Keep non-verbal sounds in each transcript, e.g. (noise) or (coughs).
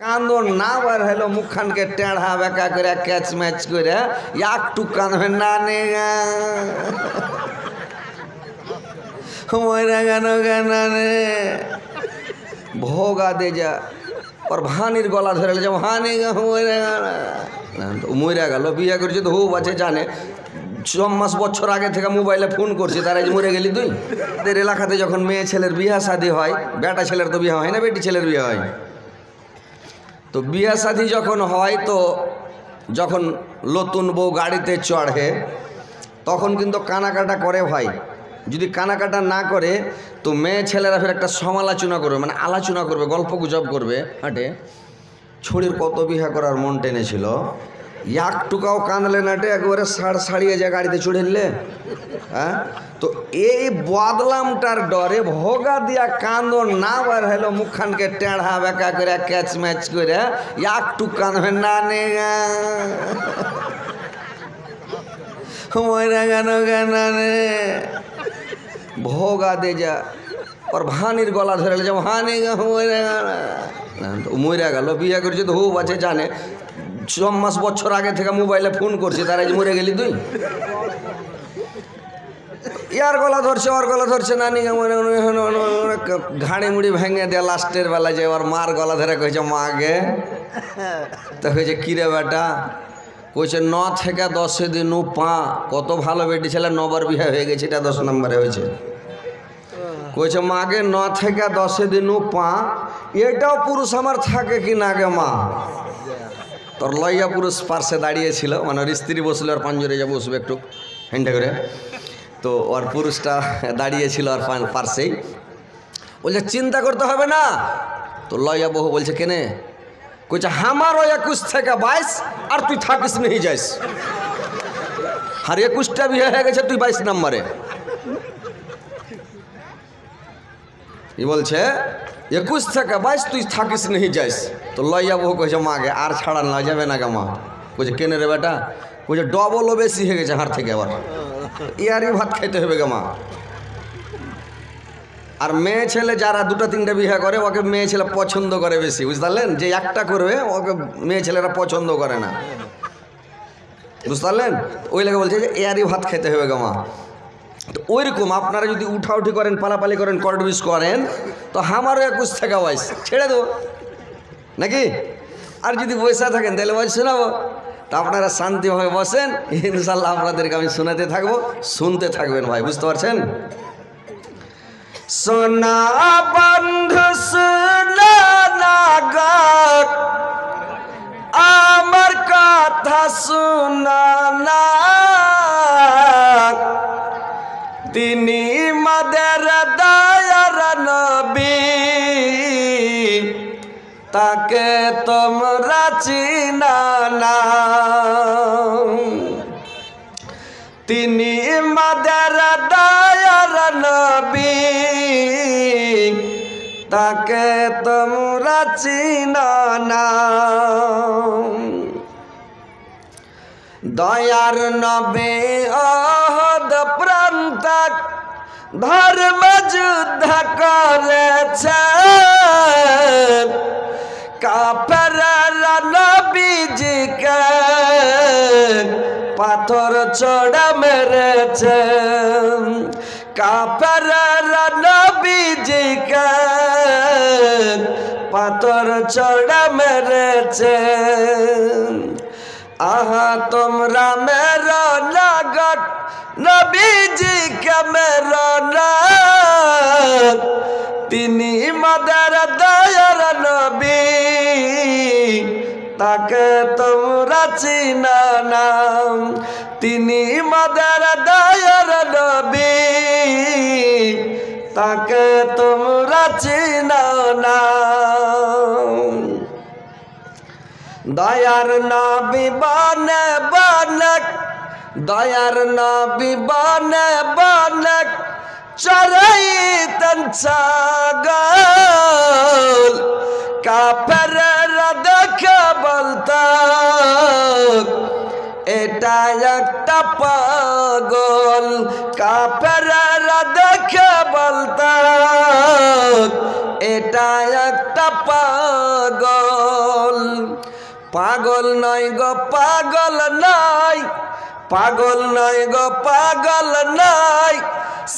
কান্দন না বার হলো মুখখানকে টেढ़া বেকা করে, ক্যাচ ম্যাচ করে। একটু কাঁদবে না, নে মরে গেল কেন ভোগা দে যা। ওর ভানির গলা ধরে যে ভানি গে মরে গেল, বিয়ে করেছে তো হুব আছে, জানে। ছ মাস বছর আগে থেকে মোবাইলে ফোন করছে, তারা যে মরে গেলি তুই? এলাকাতে যখন মেয়ে ছেলের বিয়া শাদি হয়, বেটা ছেলের তো বিয়ে হয় না, বেটি ছেলের বিয়ে হয়। তো বিয়া শাদি যখন হয় তো যখন নতুন বউ গাড়িতে চড়ে, তখন কিন্তু কানাকাটা করে ভাই। যদি কানাকাটা না করে, তো মেয়ে ছেলেরা ফের একটা সমালোচনা করবে মানে আলোচনা করবে গল্প গুজব করবে, হাঁটে। ছড়ির কত বিহা করার মন টেনেছিল। এক টুকাও কাঁদলে নাটে একেবারে সাড় সাড়িয়ে যায় গাড়িতে চড়েলে হ্যাঁ তো এই বদলামটার ডরে ভোগা দিয়া কান্দন না বার হলো মুখখানকে টেढ़া বেকা করে ক্যাচ ম্যাচ করে একটু কাঁদবে না নে মরে গেল কেন রে ভোগা দে যা ওর ভানির গলা ধরে যে ভানি গে মরে গেল মরে গেল বিয়ে করেছে তো হুব আছে জানে ছ মাস বছর আগে থেকে মোবাইলে ফোন করছে, তারা যে মরে গেলি তুই? ইয়ার গলা ধরছে, ওর গলা ধরছে, নানি ঘাড়ি মুড়ি ভেঙে দেয় লাস্টের বেলা যে ওর মার গলা ধরে কইছে মাকে তো কইছে কিরে বেটা? কইছে, ন থেকে দশে দিন পা, কত ভালো বেটি ছেলে, নবার বিয়ে হয়ে গেছে, এটা দশ নম্বরে হয়েছে। কইছে মাকে ন থেকে দশে দিন পা, এটাও পুরুষ আমার থাকে কি না গে মা? তোর লইয়া পুরুষ পার্শ্বে দাঁড়িয়েছিল মানে ওর স্ত্রী বসলে ওর পাঞ্জরে যা বসবে একটু হেন্ডে করে। তো ওর পুরুষটা দাঁড়িয়েছিল আর পার্শ্বেই। বলছে, চিন্তা করতে হবে না। তো লইয়া বহু বলছে, কেনে? কইছে আমারও একুশ থেকে বাইশ আর তুই থাকিস নেই যাইস। আর একুশটা বিয়ে হয়ে গেছে, তুই বাইশ নম্বরে। ই বলছে? একুশ থেকে বাইশ তুই থাকিস নেই যাইস। তো লইয়া বহু কইছে মাকে আর ছাড়ান না, যাবে না গে মা। কইছে, কেনে রে বেটা? কইছে ডবলও বেশি হয়ে গেছে হার থেকে আবার। ইয়ারই ভাত খাইতে হবে গে মা। আর মেয়ে ছেলে যারা দুটো তিনটে বিয়ে করে, ওকে মেয়ে ছেলে পছন্দ করে বেশি বুঝতে যে একটা করবে, ওকে মেয়ে ছেলেরা পছন্দ করে না। বুঝতে পারলেন ওই লেগে বলছে যে এয়ারই ভাত খেতে হবে গা মা। তো ওইরকম আপনারা যদি উঠাউঠি করেন, পালাপালি করেন করডবিস করেন, তো আমারও একুশ থেকে বয়স। ছেড়ে দেবো। নাকি? আর যদি বসে থাকেন, তাহলে বয়স শোনাবো। তা আপনারা শান্তিভাবে বসেন ইনশাল্লাহ আপনাদেরকে আমি শোনাতে থাকব, শুনতে থাকবেন ভাই, বুঝতে পারছেন? সোনা বন্ধু, সোনা নাগর, আমার কথা শোনা না। তিনি মাদের দয়ার নবী। তাকে তোমরা চিনা না। তিনি মাদের দয়ার নবী। তাকে তোমরা চিনা না। দয়ার নবে অহদ প্রান্তক ধর্ম যুদ্ধ করেছে কাপের পাথর চড়া মেরেছে। কাপের পাথর চড়া মেরেছে। আহা, তোমরা মেরো লাগত নবীজি কে মেরো না তিনি মাদার দয়ার নবী। তাকে তোমরা চিনা না। তিনি মাদার দয়ার নবী। তাকে তোমরা চিনা না। দয়ার নবী বনে বনক দয়ার নবী বনে বনক চরাই তন কাপের দেখে বলতা এটা একটা পাগল। কাপের দেখে বলতা এটা একটা পাগল। পাগল নয় গো, পাগল নয় পাগল নয় গো, পাগল নয়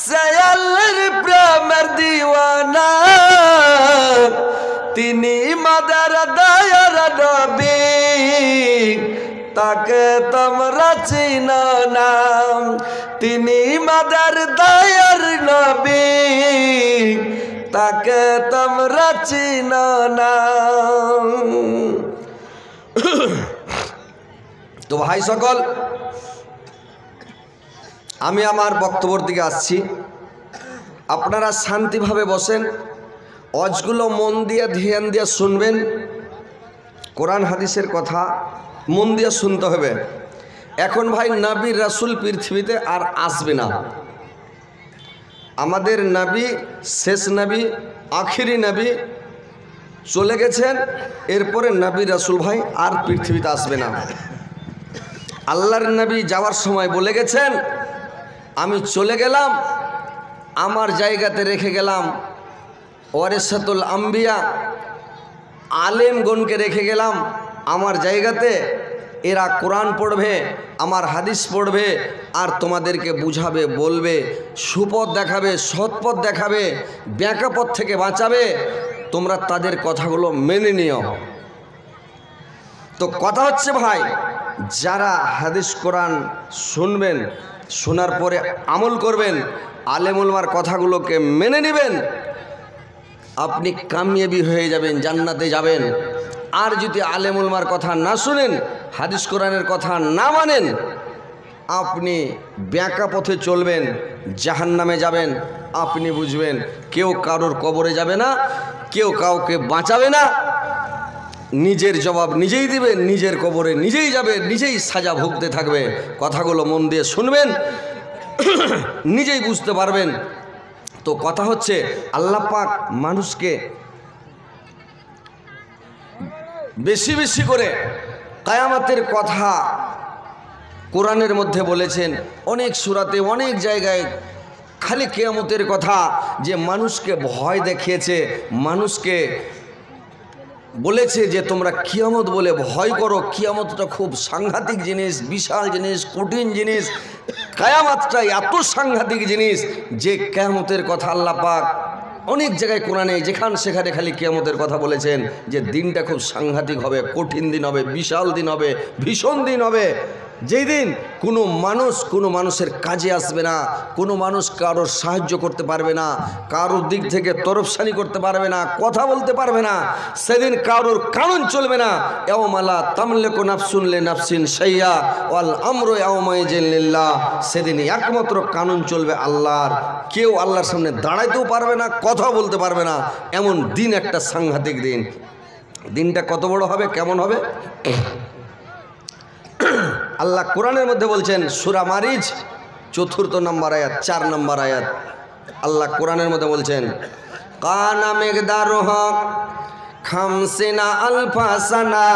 সয়ালের প্রেমের দিওয়ানা। তিনি মাদার দয়ার নবী। তাকে তোমরা চিনো নাম তিনি মাদার দয়ার নবী। তাকে তোমরা চিনো নাম তো ভাই সকল আমি আমার বক্তব্যর দিকে আসছি। আপনারা শান্তিভাবে বসেন। অজগুলো মন দিয়ে, ধ্যান দিয়ে শুনবেন। কোরআন হাদিসের কথা মন দিয়ে শুনতে হবে। এখন ভাই নবী রাসুল পৃথিবীতে আর আসবে না। আমাদের নবী, শেষ নবী, আখিরি নবী চলে গেছেন। এরপরে নবী রাসুল ভাই আর পৃথিবীতে আসবে না। আল্লাহর নবী যাওয়ার সময় বলে গেছেন আমি চলে গেলাম, আমার জায়গাতে রেখে গেলাম ওয়ারেসাতুল আম্বিয়া, আলেমগণকে রেখে গেলাম আমার জায়গাতে। এরা কোরআন পড়বে, আমার হাদিস পড়বে, আর তোমাদেরকে বুঝাবে, বলবে, সুপথ দেখাবে, সৎপথ দেখাবে ব্যাঁকা পথ থেকে বাঁচাবে। তোমরা তাদের কথাগুলো মেনে নিও। তো কথা হচ্ছে ভাই, যারা হাদিস কোরআন শুনবেন শোনার পরে আমল করবেন, আলেমুলমার কথাগুলোকে মেনে নেবেন, আপনি কামিয়াবি হয়ে যাবেন, জান্নাতে যাবেন। আর যদি আলেমুলমার কথা না শুনেন, হাদিস কোরআনের কথা না মানেন, আপনি ব্যাঁকা পথে চলবেন জাহান নামে যাবেন, আপনি বুঝবেন কেউ কারোর কবরে যাবে না, কেউ কাউকে বাঁচাবে না। নিজের জবাব নিজেই দিবে, নিজের কবরে নিজেই যাবে, নিজেই সাজা ভুগতে থাকবে। কথাগুলো মন দিয়ে শুনবেন, (coughs) নিজেই বুঝতে পারবেন। তো কথা হচ্ছে, আল্লাহ পাক মানুষকে বেশি বেশি করে কায়ামাতের কথা কোরআনের মধ্যে বলেছেন। অনেক সুরাতে, অনেক জায়গায় খালি কেয়ামতের কথা যে মানুষকে ভয় দেখিয়েছে, মানুষকে বলেছে যে তোমরা কিয়ামত বলে ভয় করো। কিয়ামতটা খুব সাংঘাতিক জিনিস, বিশাল জিনিস, কঠিন জিনিস। কায়ামতটা এত সাংঘাতিক জিনিস যে কেয়ামতের কথা আল্লাহ পাক অনেক জায়গায় কোরআনে যেখান সেখানে খালি কেয়ামতের কথা বলেছেন যে দিনটা খুব সাংঘাতিক হবে, কঠিন দিন হবে, বিশাল দিন হবে, ভীষণ দিন হবে। যেই দিন কোনো মানুষ কোনো মানুষের কাজে আসবে না, কোনো মানুষ কারোর সাহায্য করতে পারবে না কারোর দিক থেকে তরফসানি করতে পারবে না, কথা বলতে পারবে না, সেদিন কারোর কারণ চলবে না। এওমালা তামলেকো নাফসুনলে নাফসিন সাইয়া ওয়াল আমরো এওমাই জেল্লিল্লাহ সেদিন একমাত্র কানুন চলবে আল্লাহর। কেউ আল্লাহর সামনে দাঁড়াইতেও পারবে না কথা বলতে পারবে না। এমন দিন একটা সাংঘাতিক দিন। দিনটা কত বড় হবে, কেমন হবে? আল্লাহ কোরআনের মধ্যে বলছেন, সুরা মারিজ, চতুর্থ নম্বর আয়াত, চার নম্বর আয়াত। আল্লাহ কোরআনের মধ্যে বলছেন, কানা মেঘদার খামসিনা আলফাসানা,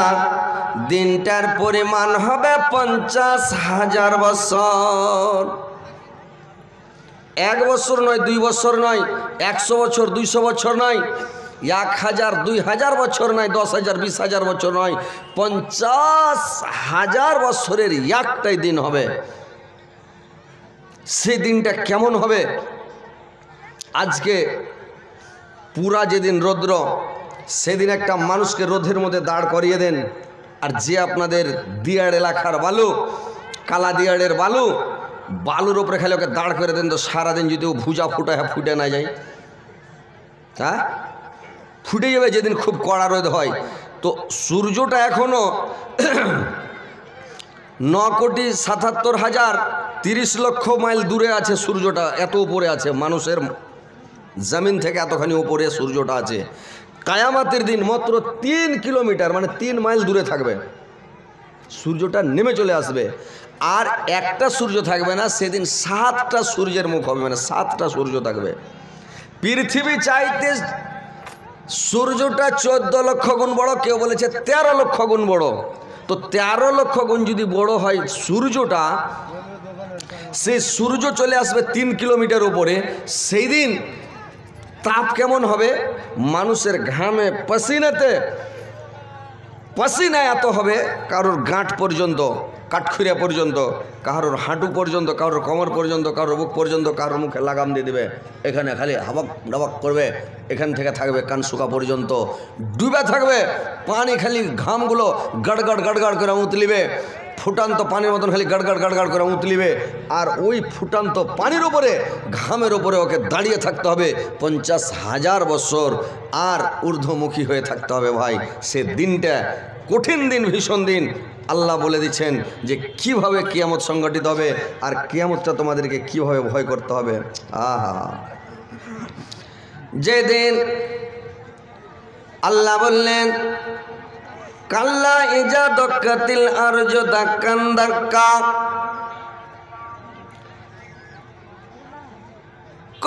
দিনটার পরিমাণ হবে পঞ্চাশ হাজার বছর। এক বছর নয়, দুই বছর নয়, একশো বছর, দুইশো বছর নয় এক হাজার, দুই হাজার বছর নয়, দশ হাজার, বিশ হাজার বছর নয়, পঞ্চাশ হাজার বছরের একটাই দিন হবে। সেই দিনটা কেমন হবে? আজকে পুরা যেদিন রৌদ্র, সেদিন একটা মানুষকে রোদের মধ্যে দাঁড় করিয়ে দেন। আর যে আপনাদের দিয়াড় এলাকার বালু, কালা দিয়াড়ের বালু, বালুর ওপরে খালি ওকে দাঁড় করে দেন তো সারাদিন যদি ও ভুজা ফুটা ফুটে না যায়। হ্যাঁ ফুটে যাবে যেদিন খুব কড়া রোদ হয়। তো সূর্যটা এখনও ন কোটি সাতাত্তর হাজার তিরিশ লক্ষ মাইল দূরে আছে সূর্যটা, এত উপরে আছে। মানুষের জমিন থেকে এতখানি উপরে সূর্যটা আছে। কায়ামাতের দিন মাত্র তিন কিলোমিটার মানে তিন মাইল দূরে থাকবে। সূর্যটা নেমে চলে আসবে। আর একটা সূর্য থাকবে না, সেদিন সাতটা সূর্যের মুখ হবে মানে সাতটা সূর্য থাকবে। পৃথিবী চাইতে সূর্যটা চোদ্দ লক্ষ গুণ বড়, কেউ বলেছে তেরো লক্ষ গুণ বড়। তো তেরো লক্ষ গুণ যদি বড় হয় সূর্যটা, সেই সূর্য চলে আসবে তিন কিলোমিটার উপরে। সেই দিন তাপ কেমন হবে? মানুষের ঘামে, পসিনাতে পাসিনা এত হবে, কারোর গাঁট পর্যন্ত, কাঠখুরিয়া পর্যন্ত, কারোর হাঁটু পর্যন্ত, কারোর কমর পর্যন্ত, কারোর বুক পর্যন্ত, কারোর মুখে লাগাম দিয়ে দেবে। এখানে খালি হাবাক ডাবাক করবে, এখান থেকে থাকবে কান শুকা পর্যন্ত। ডুবে থাকবে, পানি খালি ঘামগুলো গড়গড় গড়গড় করে উতলিবে ফুটান্ত পানির মতন খালি গড়গড় গড়গড় করে উতলিবে আর ওই ফুটান্ত পানির ওপরে ঘামের ওপরে ওকে দাঁড়িয়ে থাকতে হবে পঞ্চাশ হাজার বছর। আর ঊর্ধ্বমুখী হয়ে থাকতে হবে ভাই। সে দিনটা কঠিন দিন, ভীষণ দিন। আল্লাহ বলে দিচ্ছেন যে কীভাবে কিয়ামত সংগঠিত হবে আর কিয়ামতটা তোমাদেরকে কীভাবে ভয় করতে হবে। আহা। যেদিন আল্লাহ বললেন কাল্লা ইজা দক্কাতিল আরজ দাক্কান দাক্কা।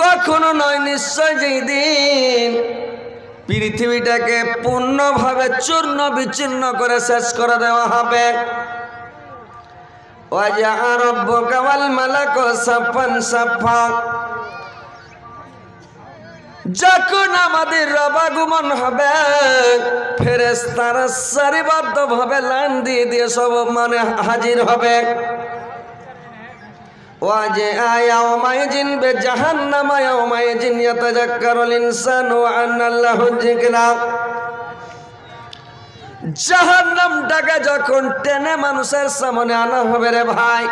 কখনো নয় নিশ্চয় যেই দিন পৃথিবীটাকে পূর্ণভাবে চূর্ণ বিচ্ছিন্ন করে শেষ করে দেওয়া হবে। ওয়াজা রব্ব কামাল মালাক সাফান সাফা যখন আমাদের রবাগুমন হবে ফেরেস তারা সারিবদ্ধ ভাবে লাইন দিয়ে দিয়ে সব মানে হাজির হবে। ওয়াজে আয়াউমাইজিন বে জাহান্নাম আয়াউমাইজিন ইয়াতাযাক্কারুল ইনসানু আন্নাল্লাহু যিকরা। জাহান্নামটাকে যখন টেনে মানুষের সামনে আনা হবে রে ভাই।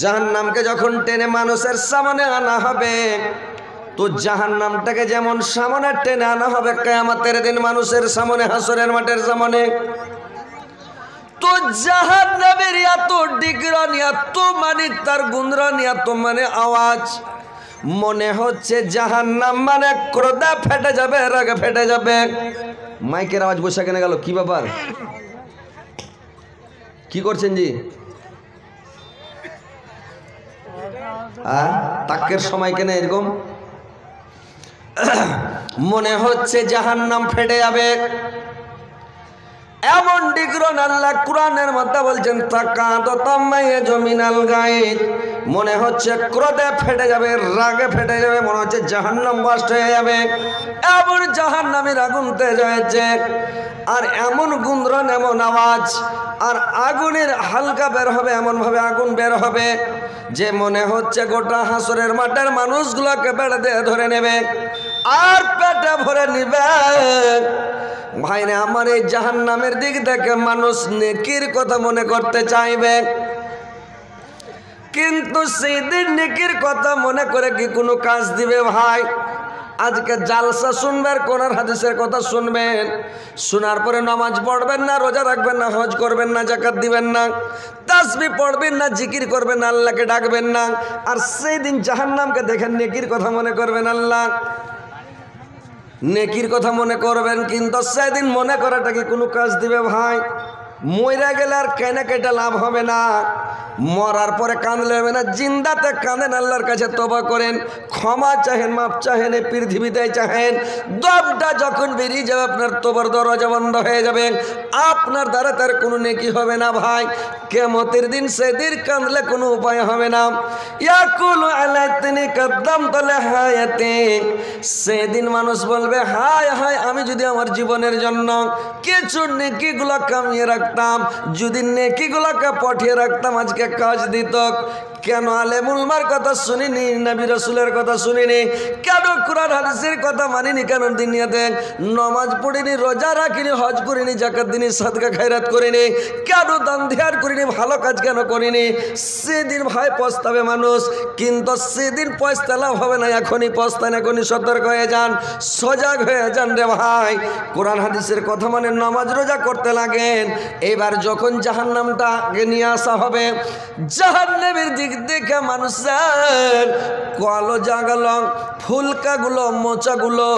জাহান্নামকে যখন টেনে মানুষের সামনে আনা হবে তো জাহান নামটাকে যেমন সামনে টেনে আনা হবে, কেয়ামতের দিন মানুষের সামনে, হাসরের মাঠের সামনে। তো জাহান্নামের এত ডিগরান, এত মানে তার গুন্দরান এত মানে আওয়াজ। মনে হচ্ছে জাহান নাম মানে ক্রোধা ফেটে যাবে, রাগে ফেটে যাবে। মাইকের আওয়াজ বসে কেনে গেল? কি ব্যাপার? কি করছেন জি? তাকের সময় কেন এরকম? মনে হচ্ছে জাহান্নাম ফেটে যাবে। এমন ডিগ্রন আল্লাহ কোরআনের মধ্যে বলছেন তাকাত তাম্মাইয়ে জমিনাল গায়ে মনে হচ্ছে ক্রোধে ফেটে যাবে, রাগে ফেটে যাবে, মনে হচ্ছে জাহান্নাম বাস্ট হয়ে যাবে, এমন জাহান্নামের আগুন তেজ হয়েছে। আর এমন গুন্দ্রন এমন আওয়াজ, আর আগুনের হালকা বের হবে, এমনভাবে আগুন বের হবে, যে মনে হচ্ছে গোটা হাসরের মাঠের মানুষগুলোকে বেড়ে দিয়ে ধরে নেবে, আর পেটে ভরে নিবে। ভাইরে, আমার এই জাহান নামের দিক থেকে মানুষ নেকির কথা মনে করতে চাইবে। কিন্তু সেই দিন নেকির কথা মনে করে কি কোনো কাজ দিবে ভাই? আজকে জালসা শুনবেন কোরআন হাদিসের কথা শুনবেন। শোনার পরে নামাজ পড়বেন না, রোজা রাখবেন না, হজ করবেন না, জাকাত দিবেন না, তাসবি পড়বেন না, জিকির করবেন আল্লাহকে ডাকবেন না। আর সেই দিন জাহান্নামকে দেখেন নেকির কথা মনে করবেন আল্লাহ। নেকির কথা মনে করবেন, কিন্তু সেদিন মনে করাটা কি কোনো কাজ দিবে ভাই? মইরা গেলে আর কেনে কেটে লাভ হবে না। মরার পরে কাঁদলে হবে না। জিন্দাতে কাঁদেন আল্লাহর কাছে তোবা করেন। ক্ষমা চাহেন মাপ চাহেন, এই পৃথিবীতে চাহেন। দমটা যখন বেরিয়ে যাবে, আপনার তোবার দরজা বন্ধ হয়ে যাবে। আপনার দ্বারা তার কোনো নেকি হবে না ভাই। কেমতের দিন সেদিন কাঁদলে কোনো উপায় হবে না। ইয়াকুল আলাইতিনি কদ্দাম তলে হায়াতে। সেদিন মানুষ বলবে, হায় হায়, আমি যদি আমার জীবনের জন্য কিছু নেকিগুলো কামিয়ে রাখতাম। যদি নেকিগুলোকে পাঠিয়ে রাখতাম আজকে কাজ দিত কেন আলেমুলমার কথা শুনিনি? নবী রসুলের কথা শুনিনি? কেন কুরআন, হাদিসের কথা মানিনি? কেন দুনিয়াতে নমাজ পড়িনি, রোজা রাখিনি, হজ করিনি জাকাত দিনি, সাদকা খায়রাত করিনি? কেন দান ধ্যান করিনি, ভালো কাজ কেন করিনি? সেদিন ভাই পস্তাবে মানুষ, কিন্তু সেদিন পস্তা লাভ হবে না, এখনই পস্তান, এখনই সতর্ক হয়ে যান, সজাগ হয়ে যান রে ভাই। কোরআন, হাদিসের কথা মানে নামাজ রোজা করতে লাগেন। এবার যখন জাহান্নামটা নিয়ে আসা হবে, জাহান্নামের দিক দেখে মানুষের কলো জাগাল, ফুলকাগুলো, মোচাগুলো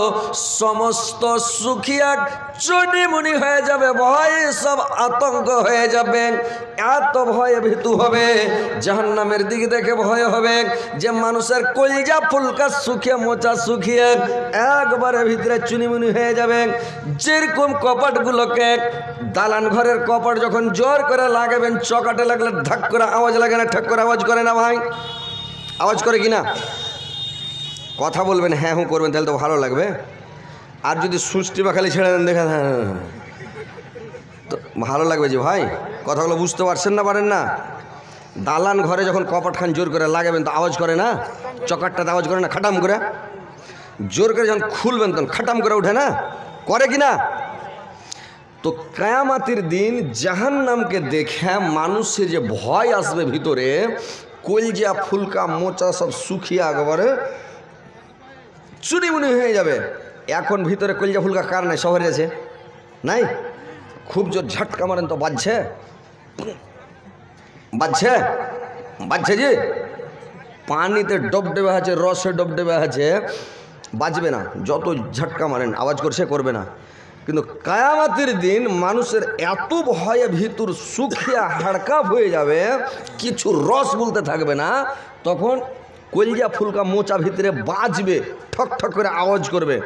সমস্ত সুখিয়া চনিমুনি হয়ে যাবে। ভয়ে সব আতঙ্ক হয়ে যাবে। এত ভয়ে ভীতু হবে, জাহান্নামের দিকে দেখে ভয় হবে যে মানুষের কলজা, ফুলকা শুকিয়ে মোচা শুকিয়ে একবারে ভিতরে চুনিমুনি হয়ে যাবে। যেরকম কপাটগুলোকে দালান ঘরের কপাট যখন জোর করে লাগাবেন, চকাটে লাগলে ধাক করে আওয়াজ লাগে না, ঠাক করে আওয়াজ করে না ভাই? আওয়াজ করে কি না কথা বলবেন হ্যাঁ হুঁ করবেন, তাহলে তো ভালো লাগবে। আর যদি সুষ্টি বা খালি ছেড়ে দেন, দেখা তো ভালো লাগবে যে ভাই, কথাগুলো বুঝতে পারছেন না, পারেন না? দালান ঘরে যখন কপাট খান জোর করে লাগাবেন, তো আওয়াজ করে না? চকারটাতে আওয়াজ করে না, খাটাম করে? জোর করে যখন খুলবেন, তখন খাটাম করে ওঠে না? করে কি না তো কায়ামাতির দিন জাহান নামকে দেখে মানুষের যে ভয় আসবে ভিতরে কলজা ফুলকা, মোচা সব শুকিয়ে একবারে চুরিমুনি হয়ে যাবে। এখন ভিতরে কলজা ফুলকা কার নাই? শহরে আছে। নাই? খুব জোর ঝটকা মারেন তো, বাজছে? বাজছে? বাজছে যে পানিতে ডব ডেবে আছে, রসে ডব ডেবে আছে। বাজবে না। যত ঝটকা মারেন, আওয়াজ করছে, করবে না। কিন্তু কায়ামাতির দিন মানুষের এত ভয়ে ভিতর শুকিয়ে হাড়কাপ হয়ে যাবে, কিছু রস বলতে থাকবে না, তখন কলজা ফুলকা মোচা ভিতরে বাজবে, ঠক ঠক করে আওয়াজ করবে।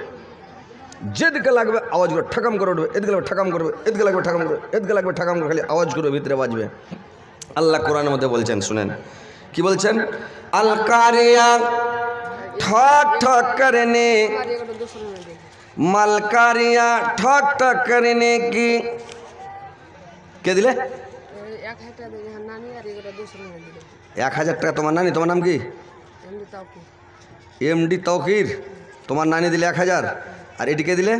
যেদিকে লাগবে আওয়াজ করে ঠাকাম করে উঠবে, এদিকে লাগবে ঠাকাম করবে, এদিকে লাগবে ঠাকাম করবে, এদিকে লাগবে ঠাকাম করে খালি আওয়াজ করবে, ভিতরে বাজবে। আল্লাহ কোরআনের মধ্যে বলছেন, শুনেন। কি বলছেন? আল কারিয়া, ঠক ঠক করনে মালকারিয়া ঠক ঠক করনে কি? কে দিলে? এক হাজার টাকা দিল তোমার নানি তোমার নাম কি? কি এমডি তৌকির। তোমার নানি দিলে এক হাজার। আর এটিকে দিলে?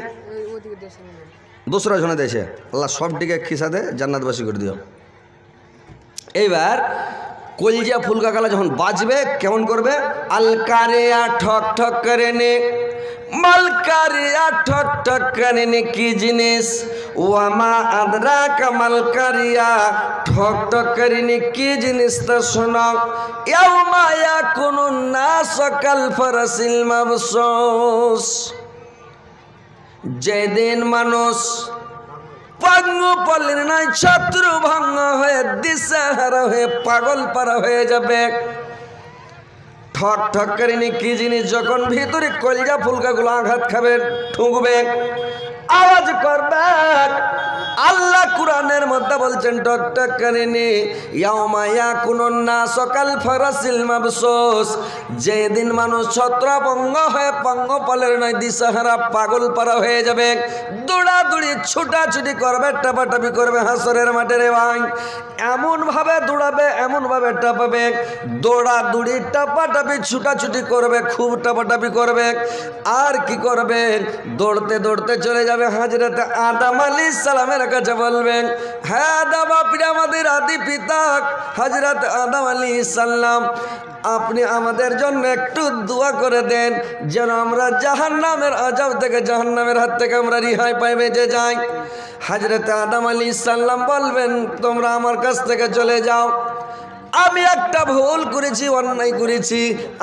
ওদিকে দুশো টাকা দোসরা জনে দেশে আল্লাহ সবটিকে খিসাতে জান্নাতবাসী করে দিও। এইবার কলজিয়া ফুলকা কালা যখন বাজবে কেমন করবে? আলকারিয়া ঠক ঠক করে নে মালকারিয়া ঠক ঠক করে নে কি জিনিস। ওয়ামা আদরা কামালকারিয়া ঠক ঠক করে নে কি জিনিস তা শোনাও ইয়াউমা ইয়াকুনু নাস কাল ফারাসিল মাবসুস। যেদিন মানুষ পঙ্গপলের নাই, শত্রু ভঙ্গ হয়ে দিশাহারা হয়ে পাগল পারা হয়ে যাবে। ঠক ঠক করে নি কি জিনিস যখন ভিতরে কলজা ফুলকাগুলো আঘাত খাবে, ঠুকবে? আওয়াজ করবে। আল্লাহ কোরআনের মধ্যে বলছেন টক করেনি। ইয়াউমায়া কুনন্না সকাল ফরাসিল মাবসুস। যেদিন মানুষ ছত্রভঙ্গ হয়ে পঙ্গপালের নয় দিশাহারা পাগল পারা হয়ে যাবে, দৌড়াদৌড়ি, ছুটাছুটি করবে, টাপাটাপি করবে হাসরের মাঠে রে ভাই। এমনভাবে দৌড়াবে, এমনভাবে টাপাবে। দৌড়াদৌড়ি, টাপাটাপি ছুটাছুটি করবে, খুব টাপাটাপি করবে। আর কি করবে? দৌড়তে দৌড়তে চলে যাবে হাজরতে আদাম আলী সালামের কাছে বলবেন হ্যাঁ আদাম, আপনি আমাদের আদি পিতা, হাজরত আদাম আলী সাল্লাম আপনি আমাদের জন্য একটু দোয়া করে দেন, যেন আমরা জাহান নামের আজাব থেকে জাহান নামের হাত থেকে আমরা রিহাই পাই, বেঁচে যাই। হাজরতে আদাম আলী সাল্লাম বলবেন, তোমরা আমার কাছ থেকে চলে যাও। আমি একটা ভুল করেছি, অন্যায় করেছি।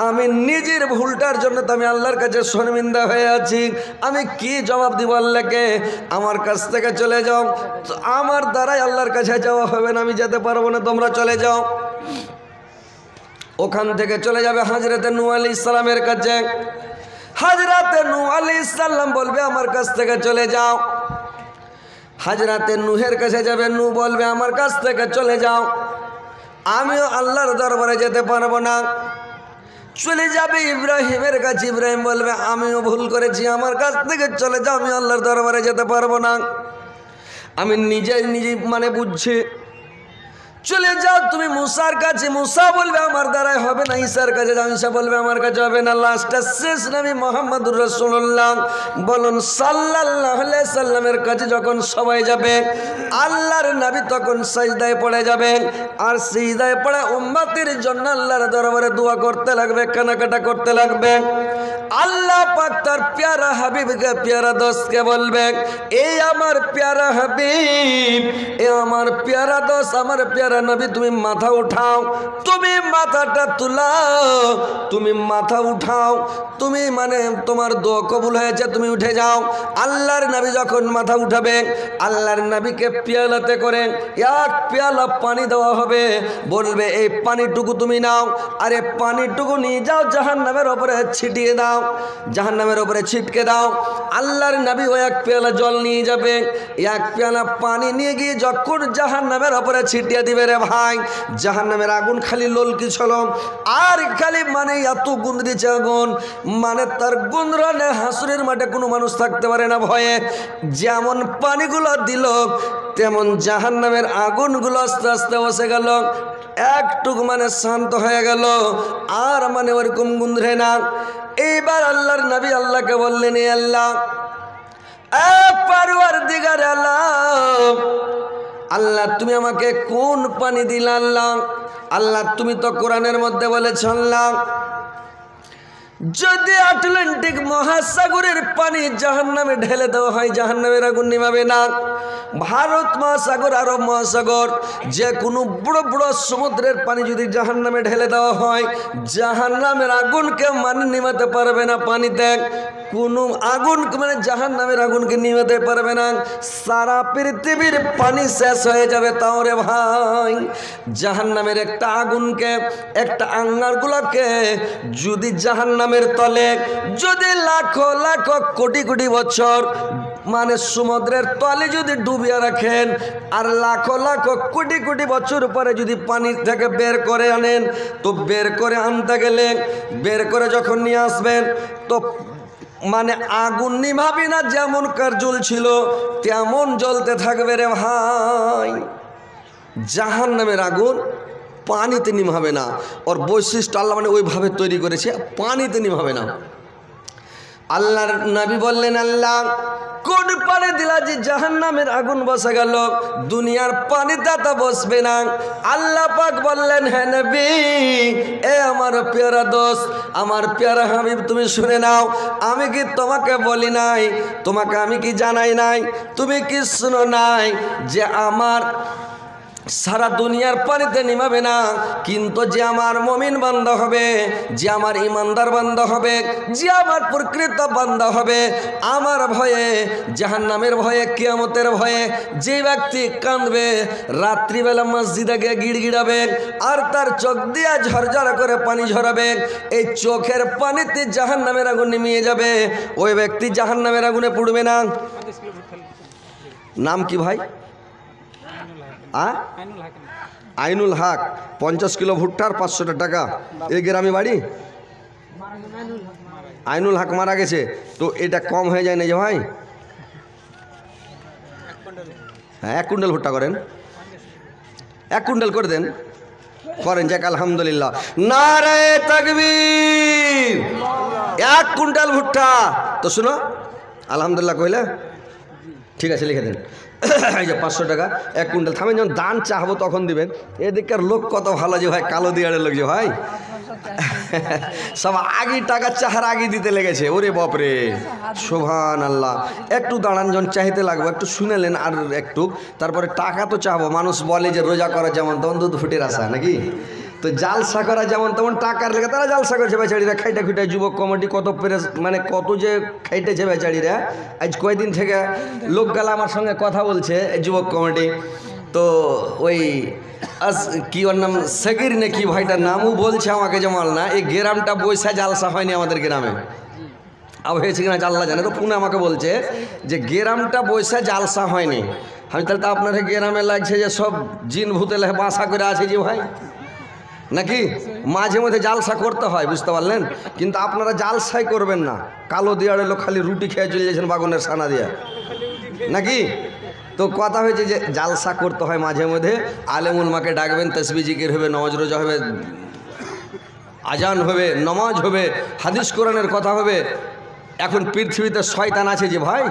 আমি নিজের ভুলটার জন্য তো আমি আল্লাহর কাছে শর্মিন্দা হয়ে আছি। আমি কি জবাব দিব আল্লাহকে? আমার কাছ থেকে চলে যাও। আমার দ্বারাই আল্লাহর কাছে যাওয়া হবে না, আমি যেতে পারব না, তোমরা চলে যাও। ওখান থেকে চলে যাবে হাজরতে নু আলি ইসলামের কাছে। হাজরাতে নু আলি ইসলাম বলবে, আমার কাছ থেকে চলে যাও। হাজরাতে নুহের কাছে যাবে নু বলবে, আমার কাছ থেকে চলে যাও। আমিও আল্লাহর দরবারে যেতে পারব না। চলে যাবে ইব্রাহিমের কাছে। ইব্রাহিম বলবে, আমিও ভুল করেছি, আমার কাছ থেকে চলে যাও, আমি আল্লাহর দরবারে যেতে পারব না। আমি নিজে নিজে মানে বুঝছি চলে যাও, তুমি মুসার কাছে, মুসা বলবে, আমার দ্বারাই হবে না ঈশার কাছে ঈশা বলবে, আমার কাছে হবে না। লাস্টটা শেষ নামি মোহাম্মদুর রসুল্লাহ বলুন সাল্লাহ সাল্লামের কাছে যখন সবাই যাবে, আল্লাহর নাবি তখন সাজদায় পড়ে যাবে। আর সিজদায় পড়ে উম্মাতির জন্য আল্লাহর দরবারে দোয়া করতে লাগবে কানাকাটা করতে লাগবে। আল্লাহ পাক তার প্যারা হাবিবকে, প্যারা দোষকে বলবে এই আমার প্যারা হাবিব, এ আমার প্যারা দোষ, আমার প্যারা নবী, তুমি মাথা উঠাও, তুমি মাথাটা তুলাও, তুমি মাথা উঠাও, তুমি মানে তোমার দোয়া কবুল হয়েছে, তুমি উঠে যাও। আল্লাহর নবী যখন মাথা উঠাবে, আল্লাহর নবীকে পেয়ালাতে করে এক পেয়ালা পানি দেওয়া হবে, বলবে, এই পানিটুকু তুমি নাও, আরে পানিটুকু নিয়ে যাও জাহান নামের ওপরে ছিটিয়ে দাও। দাও জাহান নামের ওপরে ছিটকে দাও। আল্লাহর নাবি ও এক পেয়ালা জল নিয়ে যাবে। এক পেয়ালা পানি নিয়ে গিয়ে যখন জাহান নামের ওপরে ছিটিয়ে দিবে রে ভাই জাহান নামের আগুন খালি ললকি ছিল আর খালি মানে এত গুণ দিচ্ছে আগুন। মানে তার গুণরানে হাসুরের মাঠে কোনো মানুষ থাকতে পারে না ভয়ে। যেমন পানিগুলো দিল, তেমন জাহান নামের আগুনগুলো আস্তে আস্তে বসে গেল। একটুক মানে শান্ত হয়ে গেল। আর মানে ওরকম গুন্দ্রে না। এইবার আল্লাহর নবী আল্লাহকে বললেন, "এ আল্লাহ দিগার আল্লাহ আল্লাহ তুমি আমাকে কোন পানি দিলা আল্লাহ? আল্লাহ তুমি তো কোরআনের মধ্যে বলেছ আল্লাহ যদি আটলান্টিক মহাসাগরের পানি জাহান নামে ঢেলে দেওয়া হয় জাহান নামের আগুন নিমাবে না। ভারত মহাসাগর, আরব মহাসাগর, যে কোনো বড় বড় সমুদ্রের পানি যদি জাহান নামে ঢেলে দেওয়া হয় জাহান নামের আগুনকে মানে নিমাতে পারবে না পানি পানিতে। কোনো আগুন মানে জাহান নামের আগুনকে নিমাতে পারবে না। সারা পৃথিবীর পানি শেষ হয়ে যাবে তাও রে ভাই। জাহান নামের একটা আগুনকে, একটা আঙ্গারগুলোকে যদি জাহান নামের তলে, যদি লাখো লাখো কোটি কোটি বছর মানে সমুদ্রের তলে যদি ডুবিয়ে রাখেন, আর লাখো লাখো কোটি কোটি বছর পরে যদি পানি থেকে বের করে আনেন, তো বের করে আনতে গেলে, বের করে যখন নিয়ে আসবেন, তো মানে আগুন নিভাবি না যেমন কার জ্বলছিল তেমন জ্বলতে থাকবে রে ভাই। জাহান নামের আগুন পানিতে নিভাবে না। ওর বৈশিষ্ট্য আল্লাহ মানে ওইভাবে তৈরি করেছে পানিতে নিভাবে না। আল্লাহর নবী বললেন, আল্লাহ, কোন পানি দিলা যে জাহান নামের আগুন বসে গেল? দুনিয়ার পানিতে তা বসবে না। আল্লাহ পাক বললেন হ্যাঁ নবী, এ আমার পেয়ারা দোষ আমার পেয়ারা হাবিব, তুমি শুনে নাও, আমি কি তোমাকে বলি নাই? তোমাকে আমি কি জানাই নাই? তুমি কি শুনো নাই যে আমার সারা দুনিয়ার পানিতে নিমাবে না। কিন্তু যে আমার মমিন বান্দা হবে, যে আমার ইমানদার বান্দা হবে, যে আমার প্রকৃত বান্দা হবে, আমার ভয়ে, জাহান্নামের ভয়ে, কিয়ামতের ভয়ে যে ব্যক্তি কাঁদবে, রাত্রিবেলা মসজিদে গিয়ে গিড়গিড়াবে আর তার চোখ দিয়া ঝরঝর করে পানি ঝরাবে, এই চোখের পানিতে জাহান্নামের আগুন নিমিয়ে যাবে। ওই ব্যক্তি জাহান্নামের আগুনে পুড়বে না। নাম কি ভাই? আইনুল হক, পঞ্চাশ কিলো ভুট্টার পাঁচশোটা টাকা। এই গ্রামে বাড়ি? আইনুল হক মারা গেছে। তো এটা কম হয়ে যায় না যে ভাই? হ্যাঁ এক কুইন্টাল ভুট্টা করেন। এক কুইন্টাল করে দেন। করেন, যাক, আলহামদুলিল্লাহ। নারে তাকবীর! এক কুইন্টাল ভুট্টা। তো শুনো, আলহামদুলিল্লাহ কইলে, ঠিক আছে, লিখে দিন। (coughs) এই যে পাঁচশো টাকা, এক কুইন্টাল। থামেন যখন দান চাহবো তখন দিবেন। এদিককার লোক কত ভালো যে ভাই, কালো দিয়ারের লোক যে ভাই। (laughs) সব আগে টাকা চাহার আগে দিতে লেগেছে। ওরে বাপরে। শোভান আল্লাহ একটু দাঁড়ান, যখন চাহিতে লাগবো, একটু শুনেলেন আর একটু। তারপরে টাকা তো চাহবো। মানুষ বলে যে, রোজা করা যেমন তখন দুধ ফুটের আসা নাকি? তো জালসা করা যেমন তেমন টাকার লেগে তারা জালসা করছে বেচারিরা খাইটা খুঁটে যুবক কমিটি কত পেরে মানে কত যে খাইটেছে বেচারিরা আজ কয়েকদিন থেকে লোক গেলা আমার সঙ্গে কথা বলছে এই যুবক কমিটি। তো ওই আজ কি ওর নাম সেগির না কি ভাইটার নামও বলছে আমাকে জমাল না, এই গ্রামটা বৈশা জালসা হয়নি আমাদের গ্রামে। আবার হয়েছে কিনা আল্লাহ জানে, তো পুনে আমাকে বলছে যে গ্রামটা বৈশা জালসা হয়নি। আমি তাহলে তো আপনার গ্রামে লাগছে যে সব জিন ভূতে বাসা করে আছে যে ভাই। নাকি? মাঝে মধ্যে জালসা করতে হয়, বুঝতে পারলেন? কিন্তু আপনারা জালসাই করবেন না। কালো দিয়াড়ের লোক খালি রুটি খেয়ে চলে যাচ্ছেন বাগনের সানা দিয়ে। নাকি? তো কথা হয়েছে যে জালসা করতে হয় মাঝে মধ্যে। আলেমুল মাকে ডাকবেন, তসবি, জিকির হবে নওয়াজ রোজা হবে, আজান হবে, নমাজ হবে, হাদিস কোরআনের কথা হবে। এখন পৃথিবীতে শয়তান আছে যে ভাই?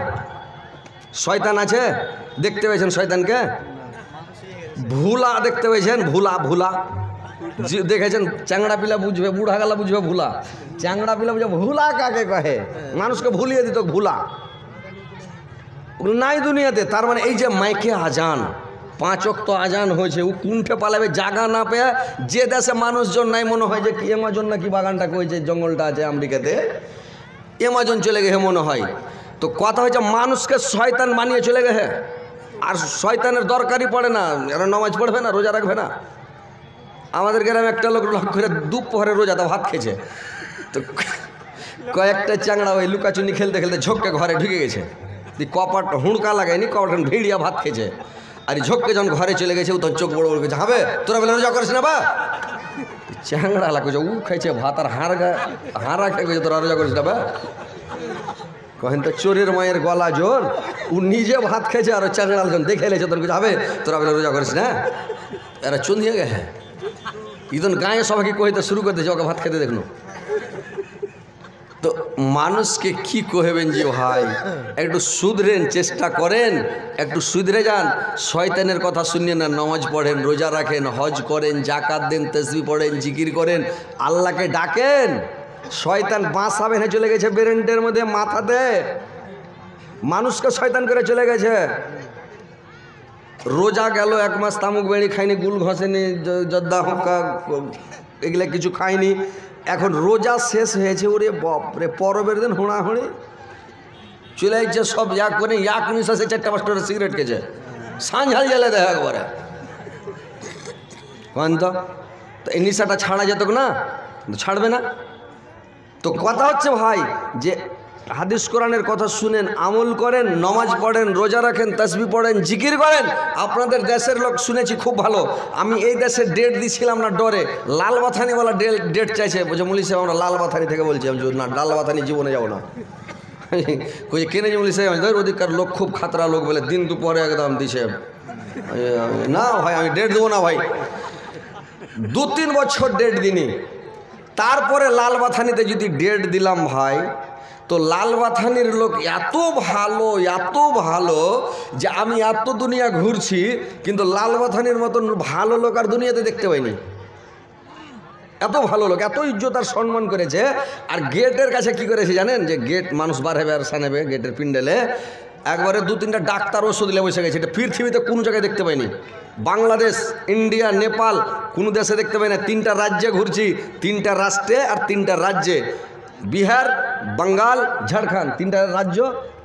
শয়তান আছে? দেখতে পেয়েছেন শয়তানকে? ভুলা দেখতে পেয়েছেন? ভুলা ভুলা। দেখেছেন, চ্যাংড়া পিলা বুঝবে, বুড়া গালা বুঝবে ভুলা। চ্যাংড়া পিলা বুঝবে, ভুলা কাকে কহে? মানুষকে ভুলিয়ে দিত, ভুলা। নাই দুনিয়াতে, তার মানে এই যে মাইকে আজান, পাঁচ অক্ত আজান হয়েছে, ও কুণ্ঠে পালাবে, জাগা না পেয়ে যে দেশে মানুষজন নাই, মনে হয় যে কি এমাজন নাকি বাগানটা করেছে জঙ্গলটা আছে আমেরিকাতে এমাজন চলে গেছে মনে হয়। তো কথা হয়েছে, মানুষকে শয়তান বানিয়ে চলে গেছে। আর শয়তানের দরকারই পড়ে না, এরা নমাজ পড়বে না, রোজা রাখবে না। আমাদের গ্রামে একটা লোক লক্ষ্য করে দুপুরে রোজাতে ভাত খেয়েছে। তো কয়েকটা চাংড়া ওই লুকাচুনি খেলতে খেলতে ঝোঁককে ঘরে ঢুকে গেছে। কপাট হুঁড়কা লাগায়নি কপাট ভিড়িয়া ভাত খেয়েছে। আর ঝোঁককে যখন ঘরে চলে গেছে, ও তখন চোখ বড় বড় করেছে হবে, তোরা বলে রোজা করিস না বা? চ্যাংড়া লাগছে উ খাইছে ভাত আর হাড় গা, হাড়া খেয়ে গেছে তোরা রোজা করিস না বা? কহেন তো চোরের মায়ের গলা জোর, ও নিজে ভাত খেয়েছে আর চ্যাংড়া যখন দেখে এলেছে, তোর কিছু হবে? তোরা বলে রোজা করিস না? এরা চুন্দিয়ে গে ইদন গায়ে সবাইকে কহিতে শুরু করে দিয়েছে ওকে ভাত খেতে দেখল তো মানুষকে কি কহেবেন যে ভাই একটু সুধরেন চেষ্টা করেন, একটু সুধরে যান। শয়তানের কথা শুনিয়ে না, নমাজ পড়েন, রোজা রাখেন, হজ করেন জাকাত দেন তসবি পড়েন, জিকির করেন, আল্লাহকে ডাকেন। শয়তান বাঁশা বেঁধে চলে গেছে বেরেন্টের মধ্যে, মাথাতে। মানুষকে শয়তান করে চলে গেছে। রোজা গেল এক মাস তামুক বেড়ি খাইনি গুল ঘষেনি জ- জর্দা হকা এগুলা কিছু খাইনি এখন রোজা শেষ হয়েছে ওরে বাপরে পরবের দিন হুঁড়াহুড়ি চলে যাচ্ছে সব ইয়া করে এক নিঃশ্বাসে চারটা পাঁচটা করে সিগারেট খেয়েছে সাঁঝাল জ্বালে দেয় একবারে কন তো তো এই নিশাটা ছাড়া যেত না তো ছাড়বে না তো কথা হচ্ছে ভাই যে হাদিস কোরআনের কথা শুনেন, আমল করেন, নমাজ পড়েন, রোজা রাখেন, তসবি পড়েন, জিকির করেন, আপনাদের দেশের লোক শুনেছি খুব ভালো। আমি এই দেশে ডেট দিছিলাম না ডরে, লাল বাথানিওয়ালা ডেট চাইছে। বলছে, মুলি সাহেব, আমরা লাল বাথানি থেকে বলছি। আমি না, লাল বাথানি জীবনে যাব না। কই কেনে যে মুলি সাহেব? ধর, ওদিককার লোক খুব খাতরা লোক বলে, দিন দুপুরে একদম দিছে না ভাই, আমি ডেট দেবো না ভাই। দু তিন বছর ডেট দিনি তারপরে লাল বাথানিতে যদি ডেট দিলাম ভাই তো লাল বাথানির লোক এত ভালো এত ভালো যে আমি এত দুনিয়া ঘুরছি, কিন্তু লাল বাথানির মতন ভালো লোক আর দুনিয়াতে দেখতে পাইনি। এত ভালো লোক, এত ইজ্জত আর সম্মান করেছে। আর গেটের কাছে কি করেছে জানেন? যে গেট মানুষ বার হবে আর সানেবে গেটের পিন্ডেলে। একবারে দু তিনটা ডাক্তার ওষুধ দিলে বসে গেছে। এটা পৃথিবীতে কোনো জায়গায় দেখতে পাইনি। বাংলাদেশ, ইন্ডিয়া, নেপাল, কোনো দেশে দেখতে পাই না। তিনটা রাজ্যে ঘুরছি, তিনটা রাষ্ট্রে আর তিনটা রাজ্যে। বিহার, বাঙ্গাল, ঝাড়খণ্ড, তিনটা রাজ্য,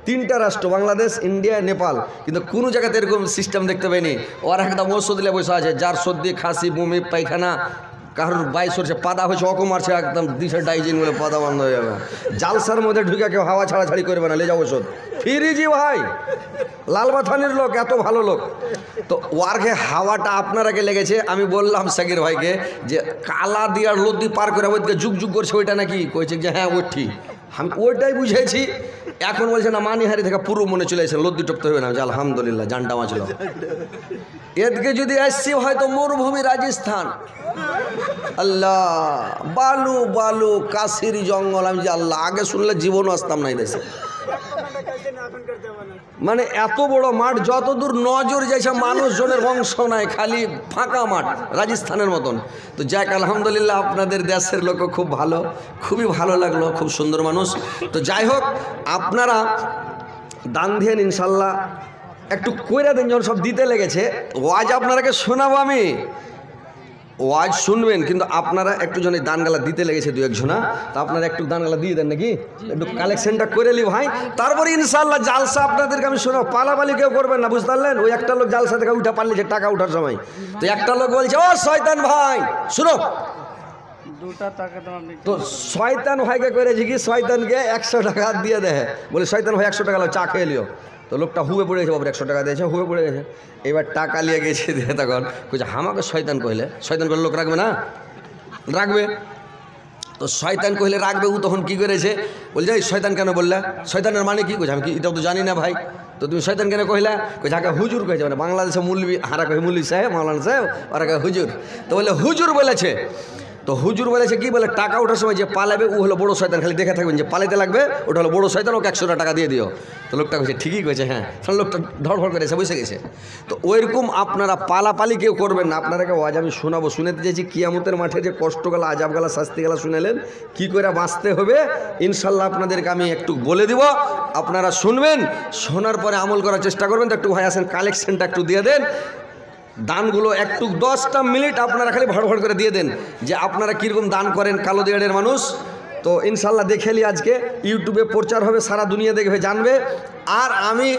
তিনটা রাষ্ট্র, বাংলাদেশ, ইন্ডিয়া, নেপাল। কিন্তু কোনো জায়গাতে এরকম সিস্টেম দেখতে পাইনি। ওরা একদম ওষুধ দিলে বসে আছে, যার সর্দি, খাসি, বমি, পায়খানা কারোর বাইশ হচ্ছে, পাদা হয়েছে অকম মারছে, একদম দিশে ডাইজিন বলে পাদা বন্ধ হয়ে যাবে। জালসার মধ্যে ঢুকে কেউ হাওয়া ছাড়াছাড়ি করবে না লে যাও ওষুধ ফিরিজি ভাই, লালবাথানির লোক, এত ভালো লোক। তো ওয়ার্কে হাওয়াটা আপনার আগে লেগেছে, আমি বললাম সাকির ভাইকে যে কালা দিয়ার লদ্দি পার করে ওইদিকে যুগ যুগ করছে, ওইটা নাকি? কয়েছে যে হ্যাঁ ওই ঠিক আমি ওইটাই বুঝেছি। এখন বলছে, না, মানিহারি থেকে পুরো মনে চলে এসে লদ্দি টপতে হবে না। যে আলহামদুলিল্লাহ, জানটা বাঁচলো এদিকে যদি আসছি হয়তো মরুভূমি, রাজস্থান। আল্লাহ, বালু বালু, কাশির জঙ্গল। আমি যে আল্লাহ, আগে শুনলে জীবনও আসতাম না দেশে। মানে এত বড় মাঠ, যতদূর নজর যাইছে, মানুষজনের বংশ নাই, খালি ফাঁকা মাঠ, রাজস্থানের মতন। তো যাক, আলহামদুলিল্লাহ, আপনাদের দেশের লোকও খুব ভালো, খুবই ভালো লাগল, খুব সুন্দর মানুষ। তো যাই হোক, আপনারা দান দিয়েন, ইনশাল্লাহ। একটু কইরা দেন যখন সব দিতে লেগেছে। ওয়াজ আপনারাকে শোনাবো আমি। ওয়াজ শুনবেন কিন্তু আপনারা একটু জন দানগালা দিতে লেগেছে দু একজনা তো আপনারা একটু দানগালা দিয়ে দেন নাকি? একটু কালেকশনটা করে নি ভাই। তারপরে ইনশাল্লাহ জালসা আপনাদেরকে আমি শোনাবো। পালাপালি কেউ করবেন না বুঝতে পারলেন? ওই একটা লোক জালসা থেকে উঠে উঠা পারলিছে টাকা উঠার সময়। তো একটা লোক বলছে ও শয়তান ভাই শুনো। টাকা তো শয়তান ভাইকে করেছি কি শয়তানকে একশো টাকা দিয়ে দেয় বলে শয়তান ভাই একশো টাকা চা খেয়ে লিও। তো লোকটা হুয়ে পড়ে গেছে বাবু একশো টাকা দিয়েছে হুয়ে পড়ে গেছে। এবার টাকা নিয়ে গেছে দিয়ে তখন কইছে আমাকে শয়তান কইলে। শয়তান করলে লোক রাখবে না? রাখবে। তো শয়তান কইলে রাখবে ও তখন কি করেছে? বলছে, এই শয়তান কেন বললে? শয়তানের মানে কি? কইছে, আমি কি, এটাও তো জানি না ভাই। তো তুমি শয়তান কেন কইলা? কইছে, আগে হুজুর কইছে। মানে বাংলাদেশে মুলবি হারা কই মুলবি সাহেব, মাওলানা সাহেব কয়, হুজুর। তো বলে হুজুর বলেছে। তো হুজুর বলেছে কি বলে, টাকা ওঠার সময় যে পালাবে, ও হলো বড়ো শয়তান, খালি দেখে থাকবেন যে পালাইতে লাগবে, ওটা হলো বড়ো শয়তান, ওকে একশো টাকা দিয়ে দিও। তো লোকটা কইছে, ঠিকই কইছে হ্যাঁ। তাহলে লোকটা ধড়ফড় করেছে বসে গেছে। তো ওইরকম আপনারা পালাপালি কেউ করবেন না। আপনারাকে আজ আমি শোনাবো। শুনেতে চাইছি, কিয়ামতের মাঠে যে কষ্ট গেলা আজাব গেলা, শাস্তি গেলা শুনেলেন, কি করে বাঁচতে হবে, ইনশাল্লাহ আপনাদেরকে আমি একটু বলে দিব। আপনারা শুনবেন, শোনার পরে আমল করার চেষ্টা করবেন। তো একটু ভাই আসেন কালেকশনটা একটু দিয়ে দেন। দানগুলো একটু দশটা মিনিট আপনারা খালি ভড় ভড় করে দিয়ে দেন যে আপনারা কীরকম দান করেন কালো দিয়াড়ের মানুষ। তো ইনশাল্লাহ দেখেলি আজকে, ইউটিউবে প্রচার হবে, সারা দুনিয়া দেখবে, জানবে। আর আমি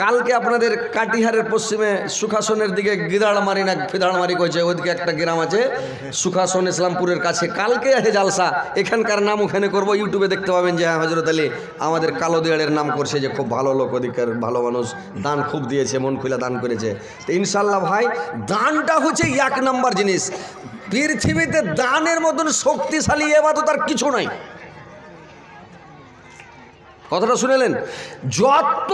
কালকে আপনাদের কাটিহারের পশ্চিমে সুখাসনের দিকে গিদাড়মারি না ফিদাড়মারি কইছে, ওইদিকে একটা গ্রাম আছে, সুখাসন ইসলামপুরের কাছে। কালকে আছে জালসা, এখানকার নাম ওখানে করব, ইউটিউবে দেখতে পাবেন যে হ্যাঁ হজরত আলী আমাদের কালো দিয়াড়ের নাম করছে যে খুব ভালো লোক, ওদিকের ভালো মানুষ, দান খুব দিয়েছে, মন খুলে দান করেছে। তো ইনশাল্লাহ ভাই, দানটা হচ্ছে এক নাম্বার জিনিস। পৃথিবীতে দানের মতন শক্তিশালী এবার তো তার কিছু নাই। কথাটা শুনেলেন? যত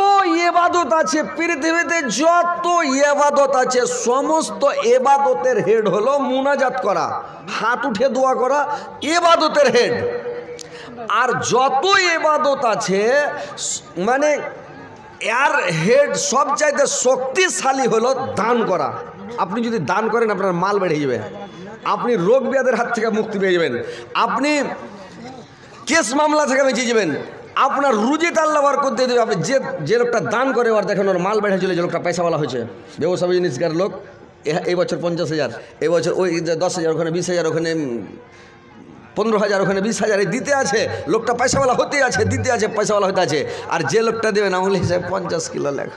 এবাদত আছে পৃথিবীতে, যত এবাদত আছে, সমস্ত এবাদতের হেড হলো মুনাজাত করা, হাত উঠে দোয়া করা এবাদতের হেড। আর যত এবাদত আছে মানে এর হেড সবচাইতে শক্তিশালী হলো দান করা। আপনি যদি দান করেন, আপনার মাল বেড়ে যাবে। আপনি রোগ ব্যাধের হাত থেকে মুক্তি পেয়ে যাবেন। আপনি কেস মামলা থেকে বেঁচে যাবেন। আপনার রুজিতে আল্লাহ বার করতে দেবে, আপনি যে যে লোকটা দান করে আর দেখেন ওর মাল বেড়ে চলে যে লোকটা পয়সাওয়ালা হয়েছে। ব্যবসা বিজনেসকার লোক এই বছর পঞ্চাশ হাজার, এই বছর ওই দশ হাজার, ওখানে বিশ হাজার, ওখানে পনেরো হাজার, ওখানে বিশ হাজার দিতে আছে। লোকটা পয়সাওয়ালা হতে আছে, দিতে আছে পয়সাওয়ালা হতে আছে। আর যে লোকটা দেবে না বলি সাহেব পঞ্চাশ কিলো লেখ।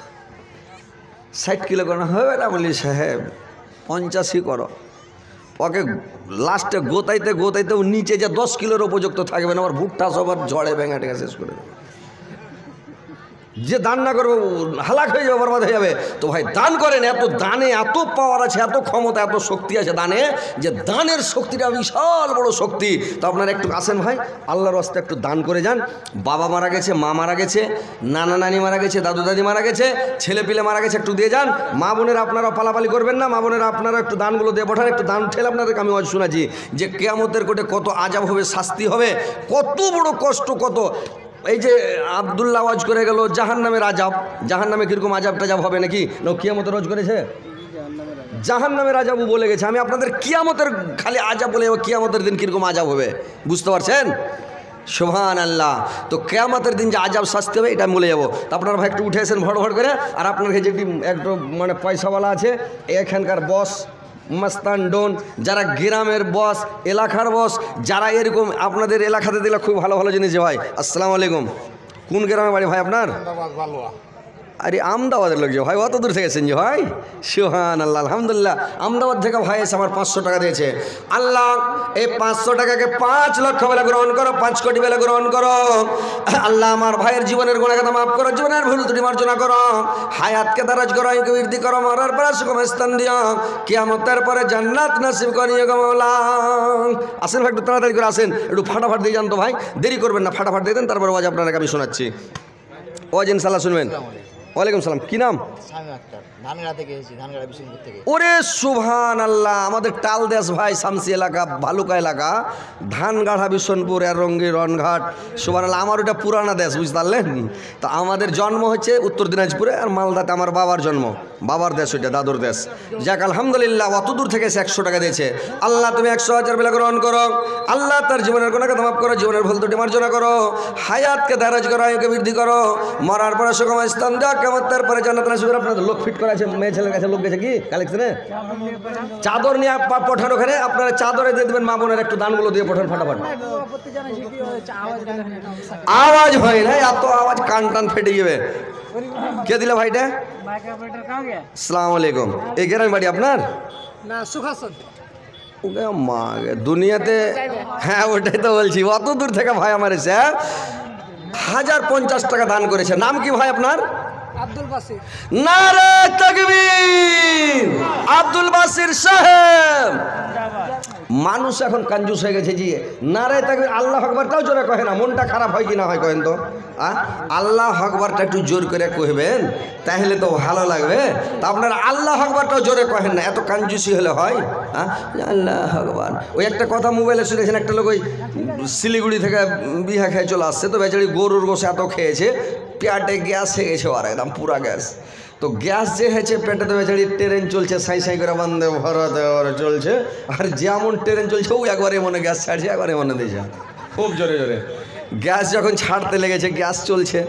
ষাট কিলো করা হবে না বলি সাহেব, পঞ্চাশই করো। ওকে লাস্টে গোতাইতে গোতাইতে নিচে যে দশ কিলোর উপযুক্ত থাকবে না, আমার ভুট্টা সবার ঝড়ে ভেঙে শেষ করে দেবে। যে দান না করবে হালাক হয়ে যাবে, বরবাদ হয়ে যাবে। তো ভাই, দান করেন, এত দানে এত পাওয়ার আছে, এত ক্ষমতা, এত শক্তি আছে দানে, যে দানের শক্তিটা বিশাল বড় শক্তি। তো আপনারা একটু আসেন ভাই, আল্লাহর রাস্তায় একটু দান করে যান। বাবা মারা গেছে, মা মারা গেছে, নানা নানি মারা গেছে, দাদু দাদি মারা গেছে, ছেলে পিলে মারা গেছে, একটু দিয়ে যান। মা বোনেরা আপনারা পালাপালি করবেন না, মা বোনেরা আপনারা একটু দানগুলো দিয়ে পাঠান, একটু দান ঠেলে আপনাদেরকে আমি আজ শোনাচ্ছি, যে কেয়ামতের কোটে কত আজাব হবে, শাস্তি হবে, কত বড় কষ্ট, কত এই যে আবদুল্লাহ ওয়াজ করে গেল জাহান নামের আজাব জাহান নামে কীরকম আজাব টাজাব হবে নাকি? না, কিয়ামতের রোজ করেছে? জাহান নামের আজাবু বলে গেছে। আমি আপনাদের কিয়ামতের খালি আজাব বলে কিয়ামতের দিন কীরকম আজাব হবে? বুঝতে পারছেন? সোহান আল্লাহ তো কেয়ামতের দিন যে আজাব শাস্তি হবে, এটা বলে যাব। তো আপনারা ভাই একটু উঠে এসেন ভড় ভড় করে, আর আপনার যেটি একটু মানে পয়সাওয়ালা আছে, এখানকার বস মাস্তান ডোন, যারা গ্রামের বস এলাকার বস যারা এরকম আপনাদের এলাকাতে দিলে খুব ভালো ভালো জিনিস হয় ভাই। আসসালামু আলাইকুম। কোন গ্রামের বাড়ি ভাই আপনার? আরে আমদাবাদের লোক যে ভাই, অত দূর থেকে এসেছেন যে, ভাই? সোহান আল্লাহ আলহামদুলিল্লাহ। আমদাবাদ থেকে ভাই এসে আমার পাঁচশো টাকা দিয়েছে। আল্লাহ, এই পাঁচশো টাকাকে পাঁচ লক্ষ বেলা গ্রহণ করো, পাঁচ কোটি বেলা গ্রহণ করো। আল্লাহ আমার ভাইয়ের জীবনের গুণাগাতা মাফ করো, জীবনের ভুল ত্রুটি মার্জনা করো। হায়াতকে দারাজ করো আইকে বৃদ্ধি করো, মরার পরে সুগম স্থান দিও। কিয়ামতের পরে জান্নাত নাসিব করিও গো মৌলা আসেন ভাই, একটু তাড়াতাড়ি করে আসেন। একটু ফাটাফাট দিয়ে যান তো ভাই। দেরি করবেন না, ফাটাফাট দিয়ে দেন, তারপর ওয়াজ আপনাকে আমি শোনাচ্ছি। ওয়াজ ইনশাল্লাহ শুনবেন। ওয়ালাইকুম সালাম কি নাম? ওরে সুভান আল্লাহ আমাদের টাল দেশ ভাই শামসি এলাকা ভালুকা এলাকা ধানগাড়া বিশনপুর আর রঙ্গি রনঘাট সুভান আল্লাহ আমার ওটা পুরানা দেশ বুঝতে পারলেন? তো আমাদের জন্ম হচ্ছে উত্তর দিনাজপুরে আর মালদাতে আমার বাবার জন্ম। বাবার দেশ ওইটা দাদুর দেশ। যাক, আলহামদুলিল্লাহ, অত দূর থেকে সে একশো টাকা দিয়েছে। আল্লাহ, তুমি একশো হাজার বেলা গ্রহণ করো। আল্লাহ, তার জীবনের কোনো কথা মাফ করো, জীবনের ভুল ত্রুটি মার্জনা করো। হায়াতকে ধারাজ করো আয়ুকে বৃদ্ধি করো। মরার পরে সুগম স্থান দেওয়া কেমন তারপরে জান্নাত না সুবিধা আপনাদের লোক ফিট করা আছে, মেয়ে ছেলের কাছে লোক গেছে কি কালেকশনে চাদর নিয়ে পাঠান ওখানে, আপনারা চাদরে দিয়ে দেবেন, মা বোনের একটু দানগুলো দিয়ে পাঠান ফাটাফাট। আওয়াজ হয় না, এত আওয়াজ কান টান ফেটে যাবে কে দিলে ভাইটা? সালাম আলাইকুম এই গ্রামের বাড়ি আপনার? না সুখাসন মা দুনিয়াতে হ্যাঁ ওটাই তো বলছি। অত দূর থেকে ভাই আমার এসে হ্যাঁ? হাজার পঞ্চাশ টাকা দান করেছে। নাম কি ভাই আপনার? নারে তকবীর। আব্দুল বাসির সাহেব। মানুষ এখন কঞ্জুস হয়ে গেছে জি। নারে তকবীর, আল্লাহ আকবরটাও জোরে কহে না, মনটা খারাপ হয় কি না হয় কহেন তো? আল্লাহ আকবরটা একটু জোর করে কহবেন, তাহলে তো ভালো লাগবে। তা আপনারা আল্লাহ আকবরটাও জোরে কহেন না, এত কঞ্জুসি হলে হয়? হ্যাঁ আল্লাহ আকবর। ওই একটা কথা মোবাইলে শুনেছেন, একটা লোক ওই শিলিগুড়ি থেকে বিহা খেয়ে চলে আসছে, তো বেচারি গরুর গোস এত খেয়েছে। পেটে গ্যাস হয়ে গেছে আর একদম পুরা গ্যাস। তো গ্যাস যে হয়েছে, পেটে তো বেচারি ট্রেন চলছে, সাই সাই করে বান্ধে ভরতে চলছে। আর যেমন ট্রেন চলছে, ও একবারে মনে গ্যাস ছাড়ছে, একবারে মনে দিয়েছে। খুব জোরে জোরে। গ্যাস যখন ছাড়তে লেগেছে, গ্যাস চলছে।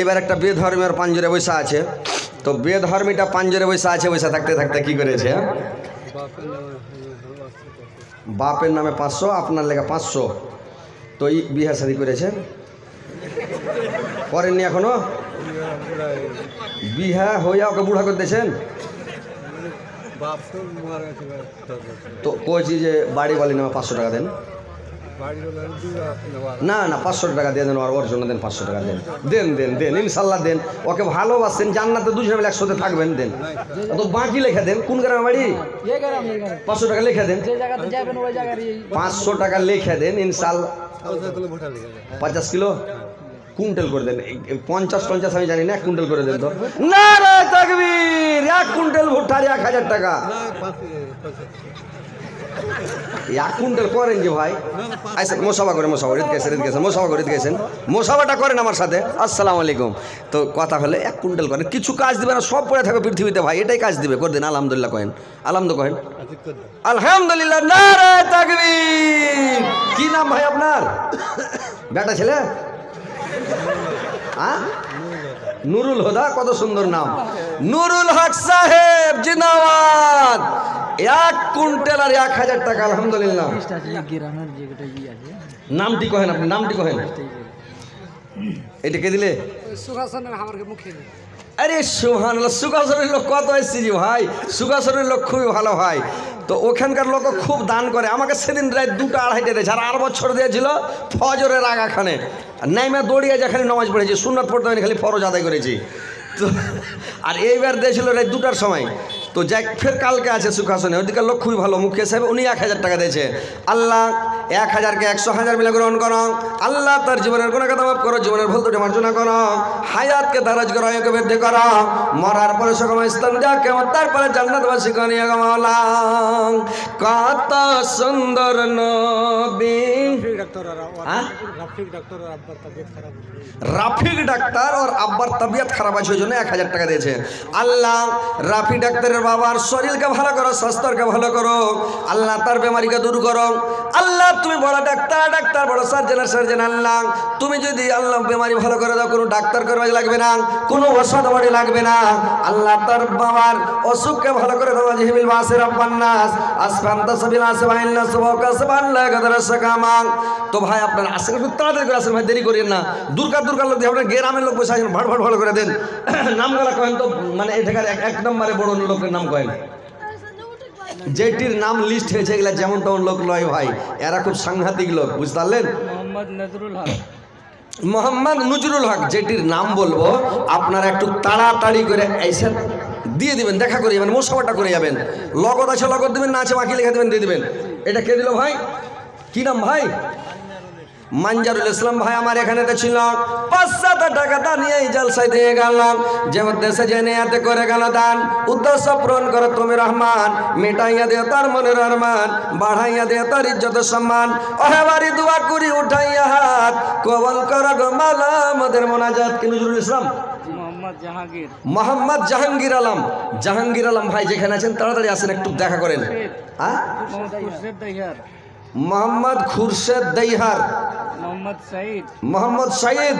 এবার একটা বেধর্মের পাঞ্জরে বৈশা আছে। তো বেধর্মীটা পাঞ্জরে বৈশা আছে বৈশা থাকতে থাকতে কি করেছে? বাপের নামে পাঁচশো, আপনার লেগে পাঁচশো। তো এই বিহার শাদি করেছে। করেননি এখনও? বিহা হইয়া ওকে বুড়া করে দিয়েছেন? তো কয়েছি যে বাড়ি বলেন আমার পাঁচশো টাকা দেন। না না পাঁচশো টাকা দিয়ে দেন ওর জন্য দেন পাঁচশো টাকা দেন। দেন দেন দেন ইনশাল্লাহ দেন। ওকে ভালোবাসেন জান্নাতে দুজন মিলে একসাথে থাকবেন দেন। তো বাকি লেখা দেন কোন গ্রামে বাড়ি পাঁচশো টাকা লেখা দেন। পাঁচশো টাকা লেখা দেন ইনশাল্লাহ। পঞ্চাশ কিলো? কুইন্টাল করে দেন। পঞ্চাশ পঞ্চাশ আমি জানি না এক কুইন্টাল করে দেন তো না রে তাকবীর এক কুইন্টাল ভুট্টার এক হাজার টাকা। না এক কুইন্টাল করেন যে ভাই। আচ্ছা মোসাফা করে মোসাফা রিত গেছেন রিত গেছেন। মোসাফা করে গেছেন। মোসাফাটা করেন আমার সাথে। আসসালামু আলাইকুম। তো কথা হলে এক কুইন্টাল করেন। কিছু কাজ দিবে না সব পড়ে থাকবে পৃথিবীতে ভাই। এটাই কাজ দিবে করে দিন। আলহামদুলিল্লাহ কহেন আলহামদু কহেন আলহামদুলিল্লাহ নারে তাকবীর। কি নাম ভাই আপনার? (coughs) বেটা ছেলে? নুরুল হুদা কত সুন্দর নাম। নুরুল হক সাহেব জিন্দাবাদ। এক কুইন্টাল আর এক হাজার টাকা আলহামদুলিল্লাহ। নামটি কহেন আপনি নামটি কহেন। এটা কে দিলে? আরে সুহান সুখাসনের লোক কত এসেছি ভাই? সুখাসনের লোক খুবই ভালো ভাই। তো ওখানকার লোক খুব দান করে। আমাকে সেদিন রাত দুটো আড়াইটে দিয়েছে আর আট বছর দিয়েছিল ফজরের আগাখানে। আর নাইমা দৌড়িয়ে খালি নামাজ পড়েছে সুন্নত পড়তে হয়নি, খালি ফরজ আদায় করেছি। তো, আর এইবার দিয়েছিল রাত দুটার সময়। তো যাক ফের কালকে আছে সুখাসনে। ওদিকে লোক খুবই ভালো মুখ্য সাহেব উনি এক হাজার টাকা দিয়েছে। আল্লাহ এক হাজারকে একশো হাজার মিলে গ্রহণ করো। আল্লাহ তার জীবনের কোনো কথা মাফ করো জীবনের ভুল ত্রুটি মার্জনা করো। হায়াতকে দারাজ করো একে বৃদ্ধি করো। মরার পরে সকম ইসলাম যা কেমন তারপরে জান্নাতবাসী করিয়া কত সুন্দর নবী। হ্যাঁ? রাফিক ডাক্তার আর আব্বার তবিয়ত খারাপ রাফিক ডাক্তার ওর আব্বার তবিয়ত খারাপ আছে ওই জন্য এক হাজার টাকা দিয়েছে। আল্লাহ রাফি ডাক্তারের বাবার শরীরকে ভালো করো, স্বাস্থ্যকে ভালো করো। আল্লাহ তার বেমারিকে দূর করো। আল্লাহ, তুমি বড় ডাক্তার ডাক্তার বড় সার্জেন সার্জেন আল্লাহ। তুমি যদি আল্লাহ বেমারি ভালো করে দাও, কোনো ডাক্তার করবে লাগবে না, কোনো ওষুধ বাড়ি লাগবে না। আল্লাহ তার বাবার অসুখকে ভালো করে দেওয়া জিহিবিল মাসের আব্বান্নাস আসফান্তা সাবিল আসবাইল্লা সুবকা সুবহানাল্লাহ কাদারা সাকামাং তো ভাই, আপনার আসেন একটু তাড়াতাড়ি করে আসেন, ভাই, দেরি করিয়েন না। দুর্গা দুর্গা লোক আপনার গ্রামের লোক বসে আসেন ভাড় ভাড় ভালো করে দেন। নাম (clears throat) নামগুলা কহেন তো মানে এটাকার এক নম্বরে বড় লোকের নাম কহেন যেটির নাম লিস্ট হয়েছে এগুলা যেমন তেমন লোক নয় ভাই। এরা খুব সাংঘাতিক লোক বুঝতে পারলেন? মোহাম্মদ নজরুল হক। মোহাম্মদ নজরুল হক যেটির নাম বলব আপনারা একটু তাড়াতাড়ি করে এসে দিয়ে দিবেন দেখা করে যাবেন মোসাফাটা করে যাবেন। লগত আছে লগত দিবেন না আছে বাকি লেখা দেবেন দিয়ে দিবেন। এটা কে দিল ভাই? কি নাম ভাই? মানজারুল ইসলাম ভাই আমার এখানে তো ছিল। পাঁচ সাত টাকা দান এই জলসায় দিয়ে গেল যে উদ্দেশ্যে জেনে এতে করে গেল দান। উদ্দেশ্য পূরণ করো তুমি রহমান মেটাইয়া দিও তার মনের রহমান বাড়াইয়া দিও তার ইজ্জত সম্মান। ওহে বাড়ি দোয়া করি উঠাইয়া হাত কবল করো গো মালা আমাদের মোনাজাত। কি নজরুল ইসলাম? মোহাম্মদ জাহাঙ্গীর। মোহাম্মদ জাহাঙ্গীর আলম। জাহাঙ্গীর আলম ভাই যেখানে আছেন তাড়াতাড়ি আসেন একটু দেখা করেন। হ্যাঁ? মোহাম্মদ খুরশেদ দহিয়ার মোহাম্মদ খুরশেদ দইহার মোহাম্মদ সাইদ মোহাম্মদ সাইদ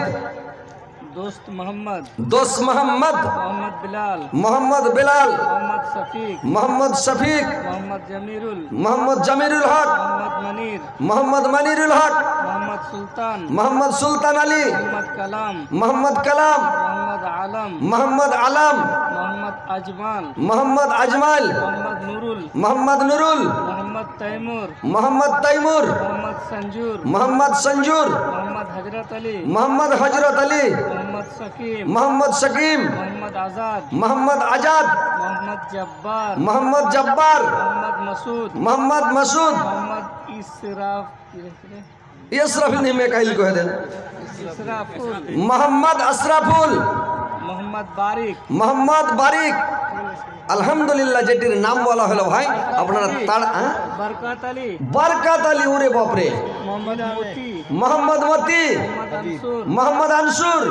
দোস্ত মোহাম্মদ দোস মোহাম্মদ মোহাম্মদ বিলাল মোহাম্মদ বেলাল মোহাম্মদ শফিক মোহাম্মদ শফিক মোহাম্মদ জামিরুল মোহাম্মদ জামিরুল হক মোহাম্মদ মনির মোহাম্মদ মানিরুল হক মোহাম্মদ সুলতান মোহাম্মদ সুলতান আলী মোহাম্মদ কালাম মোহাম্মদ কালাম মোহাম্মদ আলম মোহাম্মদ আলম মোহাম্মদ আজমাল মোহাম্মদ আজমাল মোহাম্মদ নুরুল মোহাম্মদ নুরুল মোহাম্মদ তৈমুর মোহাম্মদ তৈমুর মোহাম্মদ সঞ্জুর মোহাম্মদ সঞ্জুর মোহাম্মদ হজরত আলী মোহাম্মদ হজরত আলী মোহাম্মদ সকিম মোহাম্মদ শকিম মোহাম্মদ আজাদ মোহাম্মদ আজাদ মোহাম্মদ জব্বার মোহাম্মদ জব্বার মোহাম্মদ মাসুদ মোহাম্মদ মাসুদ মোহাম্মদ ইসরাফ ইসরাফিল নিমে কাইল কহে দেন ইসরাফুল মোহাম্মদ বারিক। আলহামদুলিল্লাহ যেটির নাম বলা হলো ভাই আপনারা তার হ্যাঁ? বারকাত আলী। উরে বাপরে। মোহাম্মদ মতি। মোহাম্মদ আনসুর।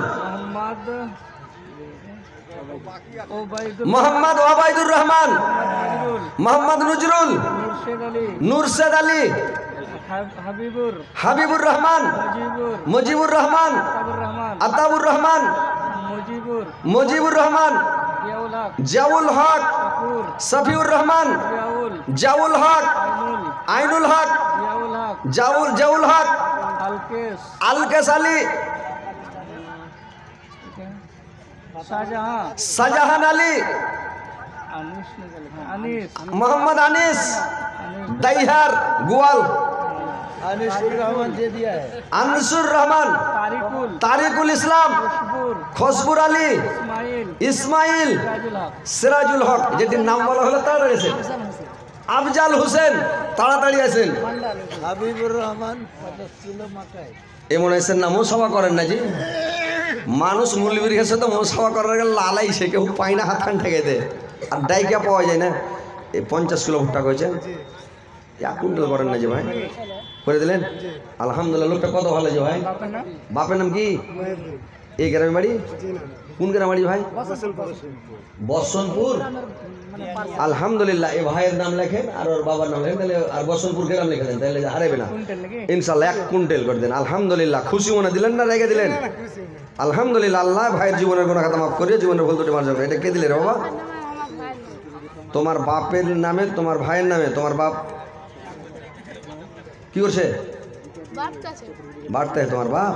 মোহাম্মদ ওবায়দুর রহমান। মোহাম্মদ নজরুল। নুরশেদ আলী। হাবিবুর। রহমান। মুজিবুর। রহমান। আতাবুর রহমান। মুজিবুর মুজিবুর রহমান জিয়াউল হক জাউল হক কাপুর সফিউর রহমান জিয়াউল জাউল হক আইনুল আইনুল হক জিয়াউল হক জাউল জাউল হক আলকেশ আলকেস আলী শাহজাহাं শাহজাহান আলী अनिस निकल गया अनिस মোহাম্মদ আনিস আনিসুর রহমান তারিকুল ইসলাম খসবুর আলী ইসমাইল সিরাজুল হক। যেটির নাম বলা হলো তারা রয়েছে। আফজাল হোসেন। তাড়াতাড়ি আছেন হাবিবুর রহমান। এ মনে নামও না মোসভা করেন না জি। মানুষ মুলবির কাছে তো মোসভা করার গেলে লালাই সে কেউ পায় না হাত খান ঠেকে দেয় আর ডাইকা পাওয়া যায় না। এই পঞ্চাশ কিলো ভুট্টা করেছেন এক কুইন্টাল করেন না যে ভাই। করে দিলেন? আলহামদুলিল্লাহ লোকটা কত ভালো যে ভাই। বাপের নাম? কি? এই গ্রামে বাড়ি? কোন গ্রামে বাড়ি ভাই? বসনপুর আলহামদুলিল্লাহ এ ভাইয়ের নাম লেখেন আর ওর বাবার নাম লেখেন তাহলে আর বসনপুর গ্রাম লিখে দেন তাহলে হারাবে না। ইনশাল্লাহ এক কুইন্টাল করে দেন। আলহামদুলিল্লাহ খুশি মনে দিলেন না রেখে দিলেন? আলহামদুলিল্লাহ আল্লাহ ভাইয়ের জীবনের কোনো কথা মাফ করিয়ে জীবনের ভুল দুটি মার্জন এটা কে দিলে রে বাবা? তোমার বাপের নামে তোমার ভাইয়ের নামে তোমার বাপ কি করছে? বাড়তে তোমার বাপ।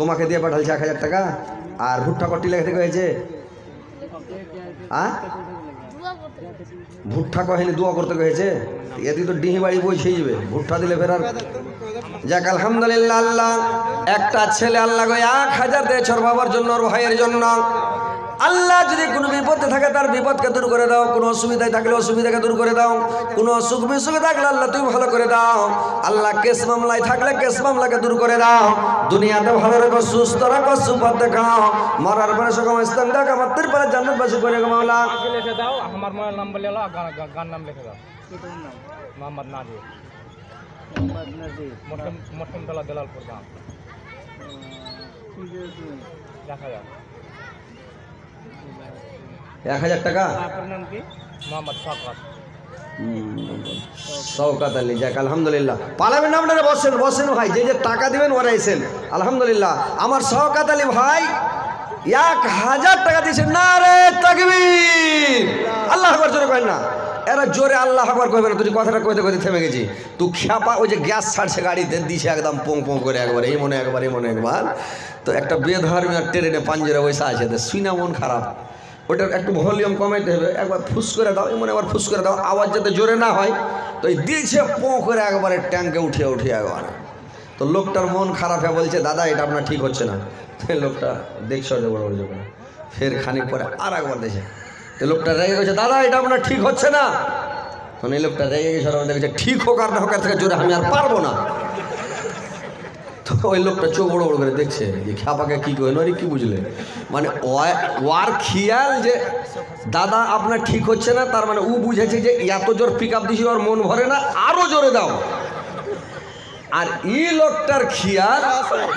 তোমাকে দিয়ে পাঠালছে এক হাজার টাকা, আর ভুট্টা কটি লেখা থেকে হয়েছে। ভুট্টা কহেনি দোয়া করতে হয়েছে। এতে তো ডিহি বাড়ি পৌঁছে যাবে। ভুট্টা দিলে ফের আর যাক, আলহামদুলিল্লাহ, আল্লাহ। একটা ছেলে আল্লাহ এক হাজার দিয়েছ ওর বাবার জন্য, ওর ভাইয়ের জন্য। আল্লাহ যদি কোনো বিপদে থাকে তার বিপদকে দূর করে দাও। কোনো অসুবিধায় থাকলে অসুবিধাকে দূর করে দাও। কোনো অসুখ বিসুখে থাকলে আল্লাহ তুমি ভালো করে দাও। আল্লাহ কেস মামলায় থাকলে কেস মামলাকে দূর করে দাও। দুনিয়াতে ভালো রেখো সুস্থ রাখো সুপথ দেখাও। মরার পরে সকম স্থান দেখ আমার তির পরে জান্নাত করে দাও আমার গান নাম লিখে দাও। মোহাম্মদ নাজির। মোহাম্মদ নাজির। মোটম দেখা যাক। এক হাজার টাকা? আপনার নাম কি? সৌকাত আলী যাক আলহামদুলিল্লাহ। পালামের আপনারা বসেন বসেন ভাই যে যে টাকা দিবেন ওরা এসেন। আলহামদুলিল্লাহ। আমার সৌকাত আলী ভাই এক হাজার টাকা দিয়েছেন। না রে তাকবি আল্লাহ আকবার জোরে করেন না। এরা জোরে আল্লাহ আকবার কইবে না তুই কথাটা কইতে কইতে থেমে গেছি। তুই খেপা ওই যে গ্যাস ছাড়ছে গাড়িতে দিছে একদম পোং পোং করে একবার এই মনে একবার এই মনে একবার। তো একটা বেধর্মী আর ট্রেনে পাঞ্জরে বসে আছে শুই না মন খারাপ। ওটার একটু ভলিউম কমাইতে হবে। একবার ফুস করে দাও, এমন একবার ফুস করে দাও, আওয়াজ যাতে জোরে না হয়। তো এই দিয়েছে পো করে একবারে ট্যাঙ্কে উঠিয়ে উঠিয়ে একবার। তো লোকটার মন খারাপ হয়ে বলছে, দাদা, এটা আপনার ঠিক হচ্ছে না। লোকটা দেখছ বড় করে ফের খানিক পরে আর একবার দেখছে তো লোকটা রেগে গেছে, দাদা, এটা আপনার ঠিক হচ্ছে না। তখন এই লোকটা রেগে গেছে দেখেছে ঠিক হোক আর না হোক থেকে জোরে আমি আর পারব না। তো ওই লোকটা চোখ বড় বড় করে দেখছে, যে খ্যাপাকে কী করেন আরে কি বুঝলে? মানে ওয়া- ওয়ার খেয়াল যে দাদা আপনার ঠিক হচ্ছে না, তার মানে ও বুঝেছে যে এত জোর পিক আপ দিছি ওর মন ভরে না আরও জোরে দাও। আর এই লোকটার খেয়াল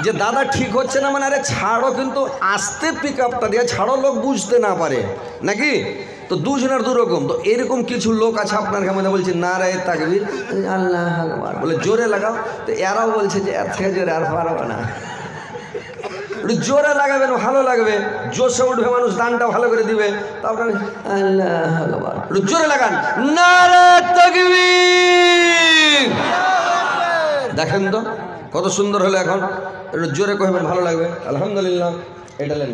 যে দাদা ঠিক হচ্ছে না মানে আরে ছাড়ো কিন্তু, আসতে পিক আপটা দিয়ে, ছাড়ো, লোক বুঝতে না পারে। নাকি? তো দুজনের দুরকম, তো এরকম কিছু লোক আছে আপনার মধ্যে বলছে, না রায় তাকবির আল্লাহ বলে, জোরে লাগাও। তো এরাও বলছে যে, এর থেকে জোরে আর পারবে না। জোরে লাগাবেন, ভালো লাগবে। জোশে উঠবে মানুষ, দানটা ভালো করে দিবে। তারপরে আল্লাহ জোরে লাগান। না দেখেন তো, কত সুন্দর হলো এখন। জোরে কহবেন, ভালো লাগবে। আলহামদুলিল্লাহ, এটা লেন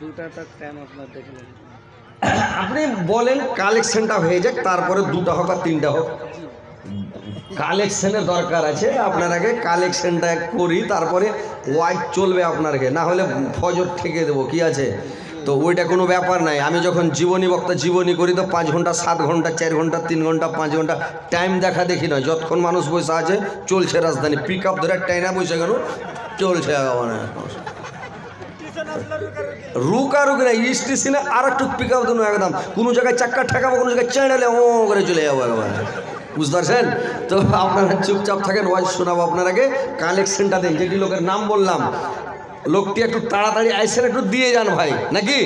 দুটা টাইম আপনার দেখলেন আপনি বলেন কালেকশনটা হয়ে যাক, তারপরে দুটা হোক আর তিনটা হোক। কালেকশনের দরকার আছে, আপনার আগে কালেকশনটা করি, তারপরে ওয়াইট চলবে আপনারকে, না হলে ফজর থেকে দেবো, কি আছে? তো ওইটা কোনো ব্যাপার নাই, আমি যখন জীবনী বক্তা জীবনী করি তো পাঁচ ঘণ্টা, সাত ঘণ্টা, চার ঘণ্টা, তিন ঘণ্টা, পাঁচ ঘণ্টা টাইম দেখা দেখি নয়, যতক্ষণ মানুষ বসে আছে, চলছে রাজধানী পিক আপ ধরে টাইনা বসে কেন চলছে মানে রুকা রুক না স্টেশনে আর একটু পিক আপ দেবো একদম। কোনো জায়গায় চাক্কা ঠেকাবো, কোনো জায়গায় চেঁড়ালে ও করে চলে যাব একবার। বুঝতে পারছেন? তো আপনারা চুপচাপ থাকেন ওয়াজ শোনাবো আপনারাকে। কালেকশনটা দেন, যেটি লোকের নাম বললাম। লোকটি একটু তাড়াতাড়ি আইসেন, একটু দিয়ে যান ভাই, নাকি?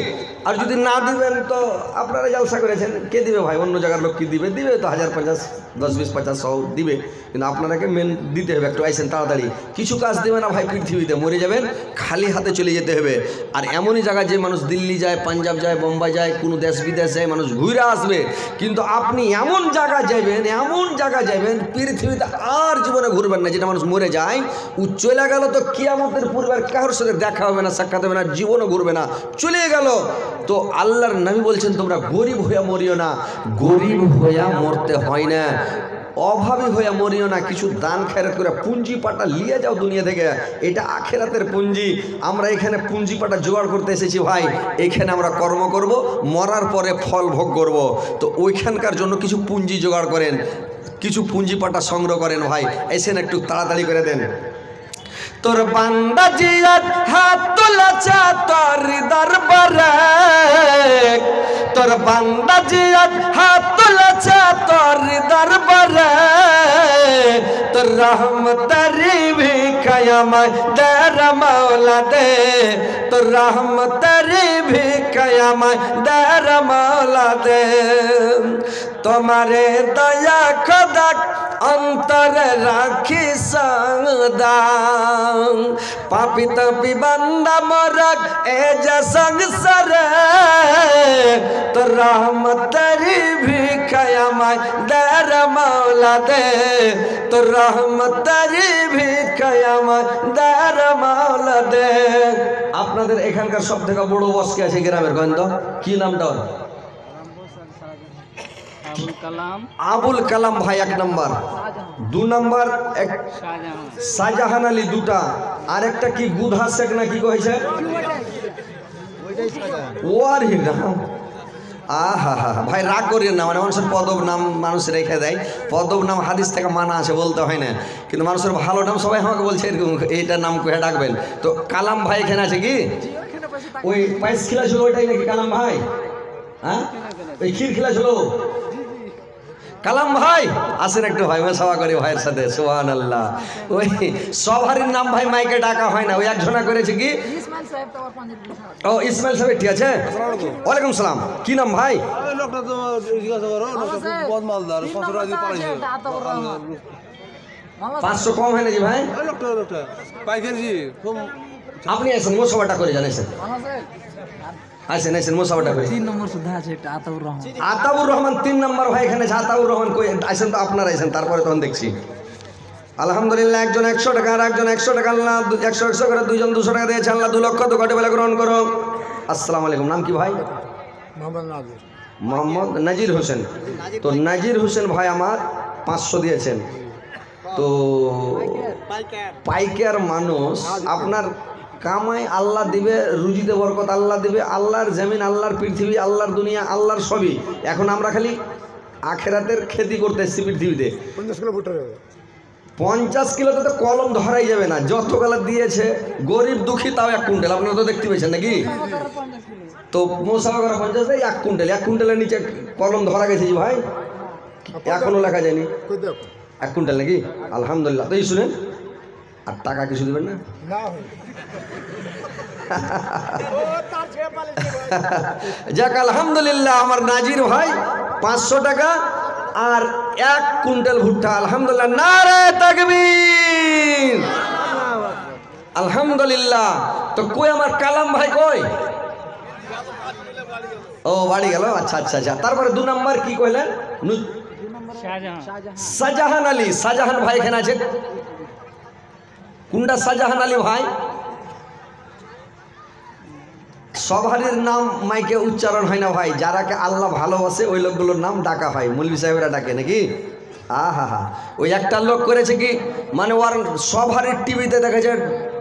আর যদি না দিবেন তো আপনারা জলসা করেছেন। কে দিবে ভাই? অন্য জায়গার লোক কি দিবে? দিবে তো হাজার পঞ্চাশ, দশ বিশ পঞ্চাশ সহ দিবে। কিন্তু আপনারাকে মেন দিতে হবে একটু, আইসেন তাড়াতাড়ি। কিছু কাজ দেবে না ভাই পৃথিবীতে, মরে যাবেন, খালি হাতে চলে যেতে হবে। আর এমনই জায়গায় যে মানুষ দিল্লি যায়, পাঞ্জাব যায়, বোম্বাই যায়, কোনো দেশ বিদেশ যায়, মানুষ ঘুরে আসবে। কিন্তু আপনি এমন জায়গা যাবেন এমন জায়গা যাবেন পৃথিবীতে আর জীবনে ঘুরবেন না, যেটা মানুষ মরে যায়। ও চলে গেল তো কিয়ামতের পূর্বে আর কারোর সাথে দেখা হবে না, সাক্ষাৎ হবে না, জীবনও ঘুরবে না, চলে গেল। তো আল্লাহর নবী বলছেন, তোমরা গরিব হইয়া মরিও না। গরিব হইয়া মরতে হয় না। অভাবী হইয়া মরিও না। কিছু দান খেরাত করে পুঞ্জি পাটা লিয়ে যাও দুনিয়া থেকে। এটা আখেরাতের পুঞ্জি আমরা এখানে পুঞ্জি পাটা জোগাড় করতে এসেছি, ভাই। এখানে আমরা কর্ম করব, মরার পরে ফল ভোগ করব। তো ওইখানকার জন্য কিছু পুঞ্জি জোগাড় করেন। কিছু পুঞ্জি পাটা সংগ্রহ করেন, ভাই। এসেন একটু তাড়াতাড়ি করে দেন। তোর বান্দা জিয়াত হাত তোলাচা তোর দরবারে। তোর বান্দা জিয়াত হাত তোলাচা তোর দরবারে। তোর রহমতারি ভি কয়ামায় দের মৌলা দে তোর রহমতারি ভি কয়ামায় দের মৌলা দে তোমারে দয়া খোদা অন্তরে রাখি সদাং। পাপি তাপি বান্দা মরক, এ যে সংসারে। তো রহমতরি ভিখায়ামায় দের মৌলা দে। তো রহমতরি ভিখায়ামায় দের মৌলা দে। আপনাদের এখানকার সব থেকে বড় বসকে আছে গ্রামের গন্ধ কি নামটা? আবুল কালাম। ভাই, এক নম্বর। দু নম্বর, এক শাহজাহান আলী দুটা। আর একটা কি গুধা শেখ না কি কয়েছে ওয়ার রাম। আহা, হা। ভাই, রাগ করিয়েন না মানে মানুষের পদব নাম মানুষ রেখে দেয়। পদব নাম হাদিস থেকে মানা আছে, বলতে হয় না। কিন্তু মানুষের ভালো নাম সবাই আমাকে বলছে এরকম, এইটার নাম কয়ে ডাকবেন। তো কালাম ভাই এখানে আছে কি? ওই পায়েস খেলা ছিল ওইটাই নাকি কালাম ভাই? হ্যাঁ? ওই ক্ষীর খেলা ছিল কালাম ভাই আসেন একটু ভাই সভা করি ভাইয়ের সাথে সোহান আল্লাহ ওই সবারই নাম ভাই মাইকে ডাকা হয় না ওই একজনা করেছে কি? ও ইসমাইল সাহেব ঠিক আছে? ওয়ালাইকুম সালাম। কি নাম ভাই? পাঁচশো কম হয় নাকি ভাই? পাইকারি আপনি আসেন মোসাবাটা করে জানেছেন আসেন আসেন মোসাবাটা করে। তিন নম্বর সুদ্ধা আছে একটা আতাউর রহমান। আতাউর রহমান তিন নম্বর ভাই এখানে আছে আতাউর রহমান কই আসেন তো আপনারা আসেন তারপরে তখন দেখছি। আলহামদুলিল্লাহ একজন একশো টাকা আর একজন একশো টাকা আল্লাহ দু- একশো একশো করে দুইজন দুশো টাকা দিয়েছে আল্লাহ দু লক্ষ দু কোটি বেলা গ্রহণ করো। আসসালামু আলাইকুম নাম কি ভাই? মোহাম্মদ নাজির। মোহাম্মদ নাজির হোসেন। তো নাজির হোসেন ভাই আমার পাঁচশো দিয়েছেন। তো পাইকার মানুষ আপনার কামাই আল্লাহ দিবে রুজিতে বরকত আল্লাহ দিবে আল্লাহর জমিন আল্লাহর পৃথিবী আল্লাহর দুনিয়া আল্লাহর সবই। এখন আমরা খালি আখেরাতের খেতি করতে এসছি পৃথিবীতে। পঞ্চাশ কিলো ভুট্টা পঞ্চাশ কিলোতে তো কলম ধরাই যাবে না যত কালা দিয়েছে গরিব দুঃখী তাও এক কুইন্টাল আপনারা তো দেখতে পেয়েছেন নাকি? তো মশলা করা পঞ্চাশ এক কুইন্টাল এক কুইন্টালের নিচে কলম ধরা গেছে ভাই। এখনও লেখা যায়নি। এক কুইন্টাল নাকি? আলহামদুলিল্লাহ। তো এই শুনেন আর টাকা কিছু দেবেন না? না। যাক আলহামদুলিল্লাহ আমার নাজির ভাই পাঁচশো টাকা আর এক কুইন্টাল ভুট্টা। আলহামদুলিল্লাহ নারে তাকবীর। আলহামদুলিল্লাহ। তো কই আমার কালাম ভাই কই? ও বাড়ি গেল? আচ্ছা আচ্ছা আচ্ছা। তারপরে দু নম্বর কি কইলেন? শাহজাহান আলী। শাহজাহান ভাই এখানে আছে। কোনটা শাহজাহান আলী ভাই। সবারির নাম মাইকে উচ্চারণ হয় না ভাই। যারাকে আল্লাহ ভালোবাসে, ওই লোকগুলোর নাম ডাকা হয়। মুলবি সাহেবরা ডাকে নাকি? আহা হা ওই একটা লোক করেছে কি? মানে ওর সবারই টিভিতে দেখেছে,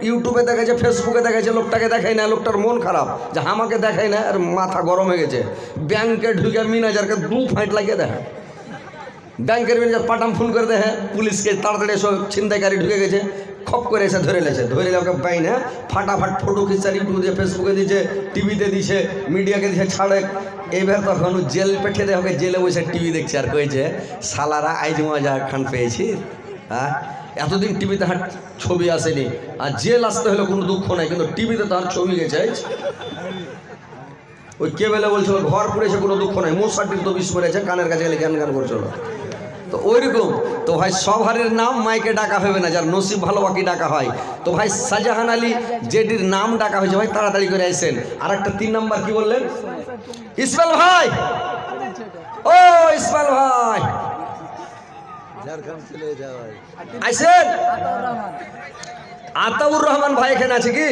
ইউটিউবে দেখেছে, ফেসবুকে দেখেছে, লোকটাকে দেখায় না, লোকটার মন খারাপ। যে আমাকে দেখায় না আর মাথা গরম হয়ে গেছে। ব্যাংকে ঢুকে মিনাজারকে দু ফাইট লাগিয়ে দেয়। ব্যাংকের ম্যানেজার পাঠাম ফোন করে দেয় হ্যাঁ। পুলিশকে তাড়াতাড়ি এসব ছিনতাইকারী ঢুকে গেছে। খপ করে এসে ধরে লেছে ধরে ওকে পাই না ফাটাফাট ফটো খিচার দিয়ে ফেসবুকে দিছে টিভিতে দিছে মিডিয়াকে দিছে ছাড়ে। এইবার তখন জেল পেঠে দেয়, ওকে জেলে বসে টিভি দেখছে আর কয়েছে সালারা, আইজ মজা খান পেয়েছি? হ্যাঁ? এতদিন টিভিতে হাট ছবি আসেনি। আর জেল আসতে হলে কোনো দুঃখ নাই, কিন্তু টিভিতে তার ছবি গেছে ওই কেবেলে বলছিল ঘর পুড়েছে, কোনো দুঃখ নাই। মশাটির তো বিষ পড়েছে, কানের কাছে গেলে জ্ঞান জ্ঞান করছিল তো ওইরকম। তো ভাই সভারের নাম মাইকে ডাকা হবে না, যার নসিব ভালো বাকি ডাকা হয়। তো ভাই শাহজাহান আলী যেটির নাম ডাকা হয়েছে, ভাই তাড়াতাড়ি করে আসেন আর একটা তিন নাম্বার কি বললেন? ইসমাইল ভাই! ও ইসমাইল ভাই! আইসেন? আতাউর রহমান ভাই এখানে আছে কি?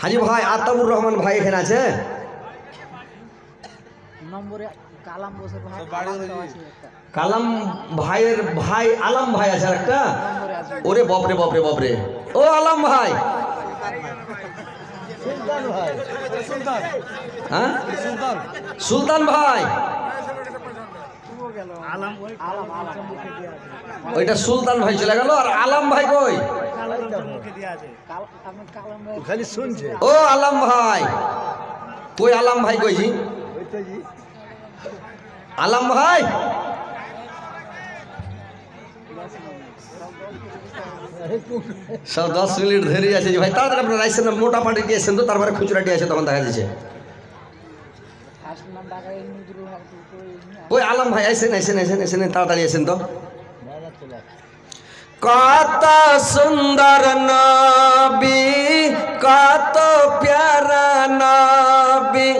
হাজি ভাই আতাবুর রহমান ভাই এখানে আছে? নম্বরে কালাম ভাইয়ের ভাই আলাম ভাই আছে একটা? ওরে বাপরে বাপরে বাপরে। ও আলাম ভাই। হ্যাঁ? সুলতান। ভাই। ওইটা সুলতান ভাই চলে গেল আর আলাম ভাই কই? খালি শুনছে। ও আলাম ভাই। কই আলাম ভাই কইছি? আলাম ভাই। সব দশ মিনিট ধরে আছে ভাই তাড়াতাড়ি আপনার আইসেন না, মোটা পাটি দিয়েছেন তো তারপরে খুচরাটি আছে তখন দেখা যাচ্ছে। ওই আলম ভাই আইসেন আইসেন আইসেন আইসেন তাড়াতাড়ি আইসেন তো। কত সুন্দর নবী কত প্যারা নবী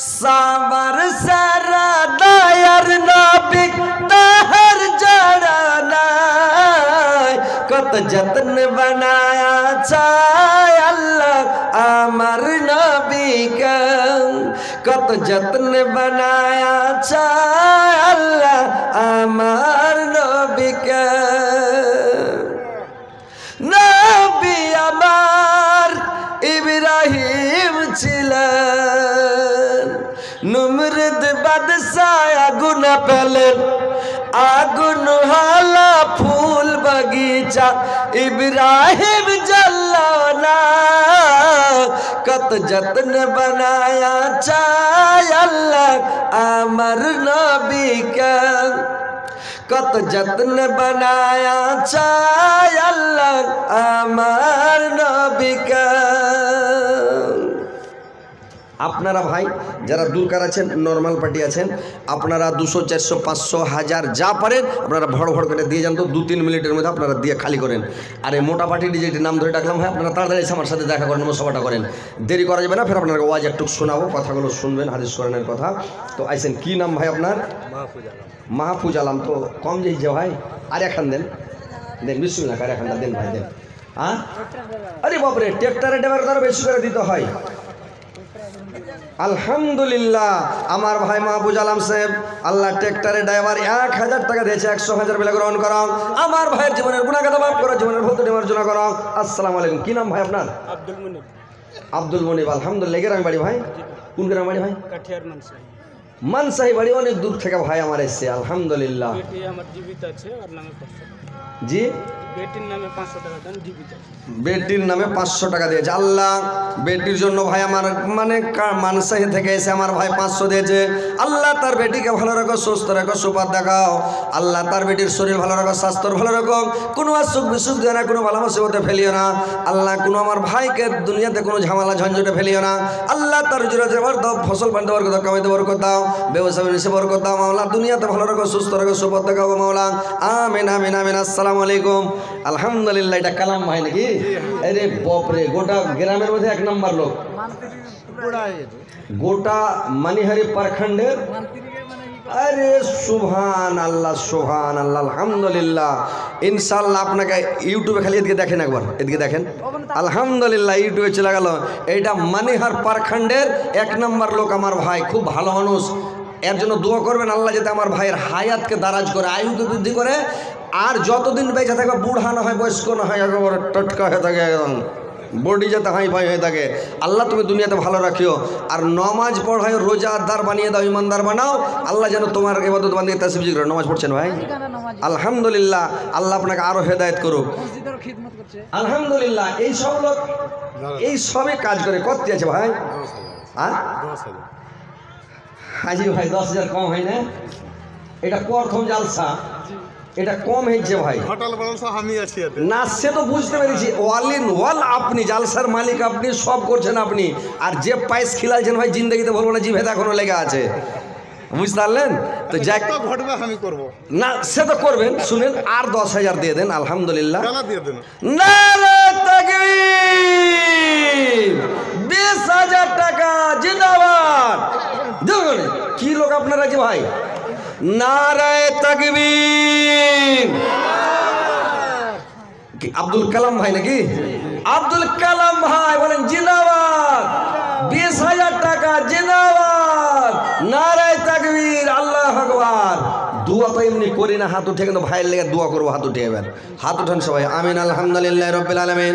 সাবার সারা দয়ার নবী তাহার জড়া নাই। কত যত্ন বানায়া চায় আল্লাহ আমার নবীকে। কত যত্ন বানায়া চায় আল্লাহ আমার নবীকে। নবী আমার ইব্রাহিম ছিলেন। নুমরদ বাদশাহ আগুন পেলেন আগুন হালা ফুল বাগিচা ইব্রাহিম জল্লানা কত যত্ন বানায়া চায় আল্লাহ আমার নবীকে কত যত্ন বানায়া চায় আল্লাহ আমার নবিকা আপনারা ভাই যারা দূরকার আছেন নর্মাল পার্টি আছেন আপনারা দুশো চারশো পাঁচশো হাজার যা পারেন আপনারা ভড় ভড় করে দিয়ে যান তো দু তিন মিনিটের মধ্যে আপনারা দিয়ে খালি করেন। আর এই মোটা পার্টি যেটি নাম ধরে ডাকলাম ভাই আপনারা তাড়াতাড়ি আমার সাথে দেখা করেন সভাটা করেন। দেরি করা যাবে না ফের আপনার ওয়াজ একটু শোনাবো কথাগুলো শুনবেন হাদিস করেনের কথা। তো আইসেন কি নাম ভাই আপনার? মাহফুজ আলম। তো কম যে ভাই আর এখান দেন। দেন বিশ্বনাথ আর এখানটা দেন ভাই দেন। হ্যাঁ আরে বাপরে ট্রেক্টারে ডেবার তারা বেশি করে দিতে হয়। আলহামদুলিল্লাহ। আমার ভাই মাহবুজ আলম সাহেব আল্লাহ ট্রেক্টরে ড্রাইভার এক হাজার টাকা দিয়েছে একশো হাজার বেলা গ্রহণ করো। আমার ভাইয়ের জীবনের গুণা কথা মাফ করো জীবনের ভূত মার্জনা করো। আসসালামু আলাইকুম। কি নাম ভাই আপনার? আব্দুল মুনিব। আব্দুল মনিব আলহামদুলিল্লাহ। গ্রাম বাড়ি ভাই? কোন গ্রাম বাড়ি ভাই? কাঠিয়ার মানসাহি বাড়ি অনেক দূর থেকে ভাই আমার এসছে। আলহামদুলিল্লাহ। আমার জীবিত আছে ওর নামে জি? বেটির নামে পাঁচশো টাকা দিয়েছে। আল্লাহ বেটির জন্য ভাই আমার মানে মানসাহি থেকে এসে আমার ভাই পাঁচশো দিয়েছে। আল্লাহ তার বেটিকে ভালো রাখো, সুস্থ রাখো সুপাত দেখাও। আল্লাহ তার বেটির শরীর ভালো রাখো স্বাস্থ্য ভালো রাখো। কোনো অসুখ বিসুখ দিও না, কোনো ভালো মুসিবতে ফেলিও না। আল্লাহ কোনো আমার ভাইকে দুনিয়াতে কোনো ঝামেলা, ঝঞ্ঝটে ফেলিও না। আল্লাহ তার জোরে দাও ফসল পানিতে বরকত দাও কামাইতে বরকত দাও। ব্যবসা বাণিজ্যে বরকত দাও। মাওলা, দুনিয়াতে ভালো রাখো, সুস্থ রাখো সুপাত দেখাও মাওলা। আমিন আমিন আমিন। আসসালামু আলাইকুম। আলহামদুলিল্লাহ, এটা কালাম ভাই নাকি? আরে বাপরে, গোটা গ্রামের মধ্যে এক নম্বর লোক। গোটা মানিহারি পারখণ্ডের? আরে সুবহান আল্লাহ সুবহান আল্লাহ আলহামদুলিল্লাহ। ইনশাল্লাহ আপনাকে ইউটিউবে খালি এদিকে দেখেন একবার, এদিকে দেখেন। আলহামদুলিল্লাহ, ইউটিউবে চলে গেল। এইটা মানিহার পারখণ্ডের এক নম্বর লোক আমার ভাই, খুব ভালো মানুষ। এর জন্য দোয়া করবেন আল্লাহ যাতে আমার ভাইয়ের হায়াতকে দারাজ করে, আয়ুকে বৃদ্ধি করে আর যতদিন বেঁচে থাকবে, বুড়া না হয়, বয়স্ক না হয়, একেবারে টটকা হয়ে থাকে একদম। বডি যাতে হাই ফাই হয়ে থাকে। আল্লাহ তুমি দুনিয়াতে ভালো রাখিও। আর নমাজ পড়ায় রোজাদার বানিয়ে দাও, ইমানদার বানাও। আল্লাহ যেন তোমার এবাদত বানিয়ে তাসবিজ করে। নমাজ পড়ছেন ভাই? আলহামদুলিল্লাহ, আল্লাহ আপনাকে আরও হেদায়েত করুক। আলহামদুলিল্লাহ, এই সব লোক, এই সবে কাজ করে। কত আছে ভাই? হ্যাঁ? হাজি ভাই, দশ হাজার কম হয় না? এটা প্রথম জালসা। এটা কম হয়েছে ভাই। না সে তো বুঝতে পেরেছি। ওয়াল ইন ওয়াল আপনি জালসার মালিক আপনি সব করছেন আপনি। আর যে পায়েস খিলালছেন ভাই জিন্দগিতে বলব না জিভে এখনও লেগে আছে। বুঝতে পারলেন? তো যাক। তো ঘটবে আমি করব। না সে তো করবেন শুনেন আর দশ হাজার দিয়ে দেন আলহামদুলিল্লাহ। তাকবীর! বিশ হাজার টাকা জিন্দাবাদ! দেখুন কি লোক আপনার আছে ভাই? আব্দুল কালাম ভাই নাকি? আব্দুল কালাম ভাই বলেন, জিন্দাবাদ। বিশ হাজার টাকা, জিন্দাবাদ। নারায় তাকবীর, আল্লাহ আকবার। দোয়া তো এমনি করি না, হাত উঠে কিন্তু ভাইয়ের লেগে দোয়া করব, হাত উঠে এবার। হাত উঠান সবাই, আমিন, আলহামদুলিল্লাহ রবিল আলমিন।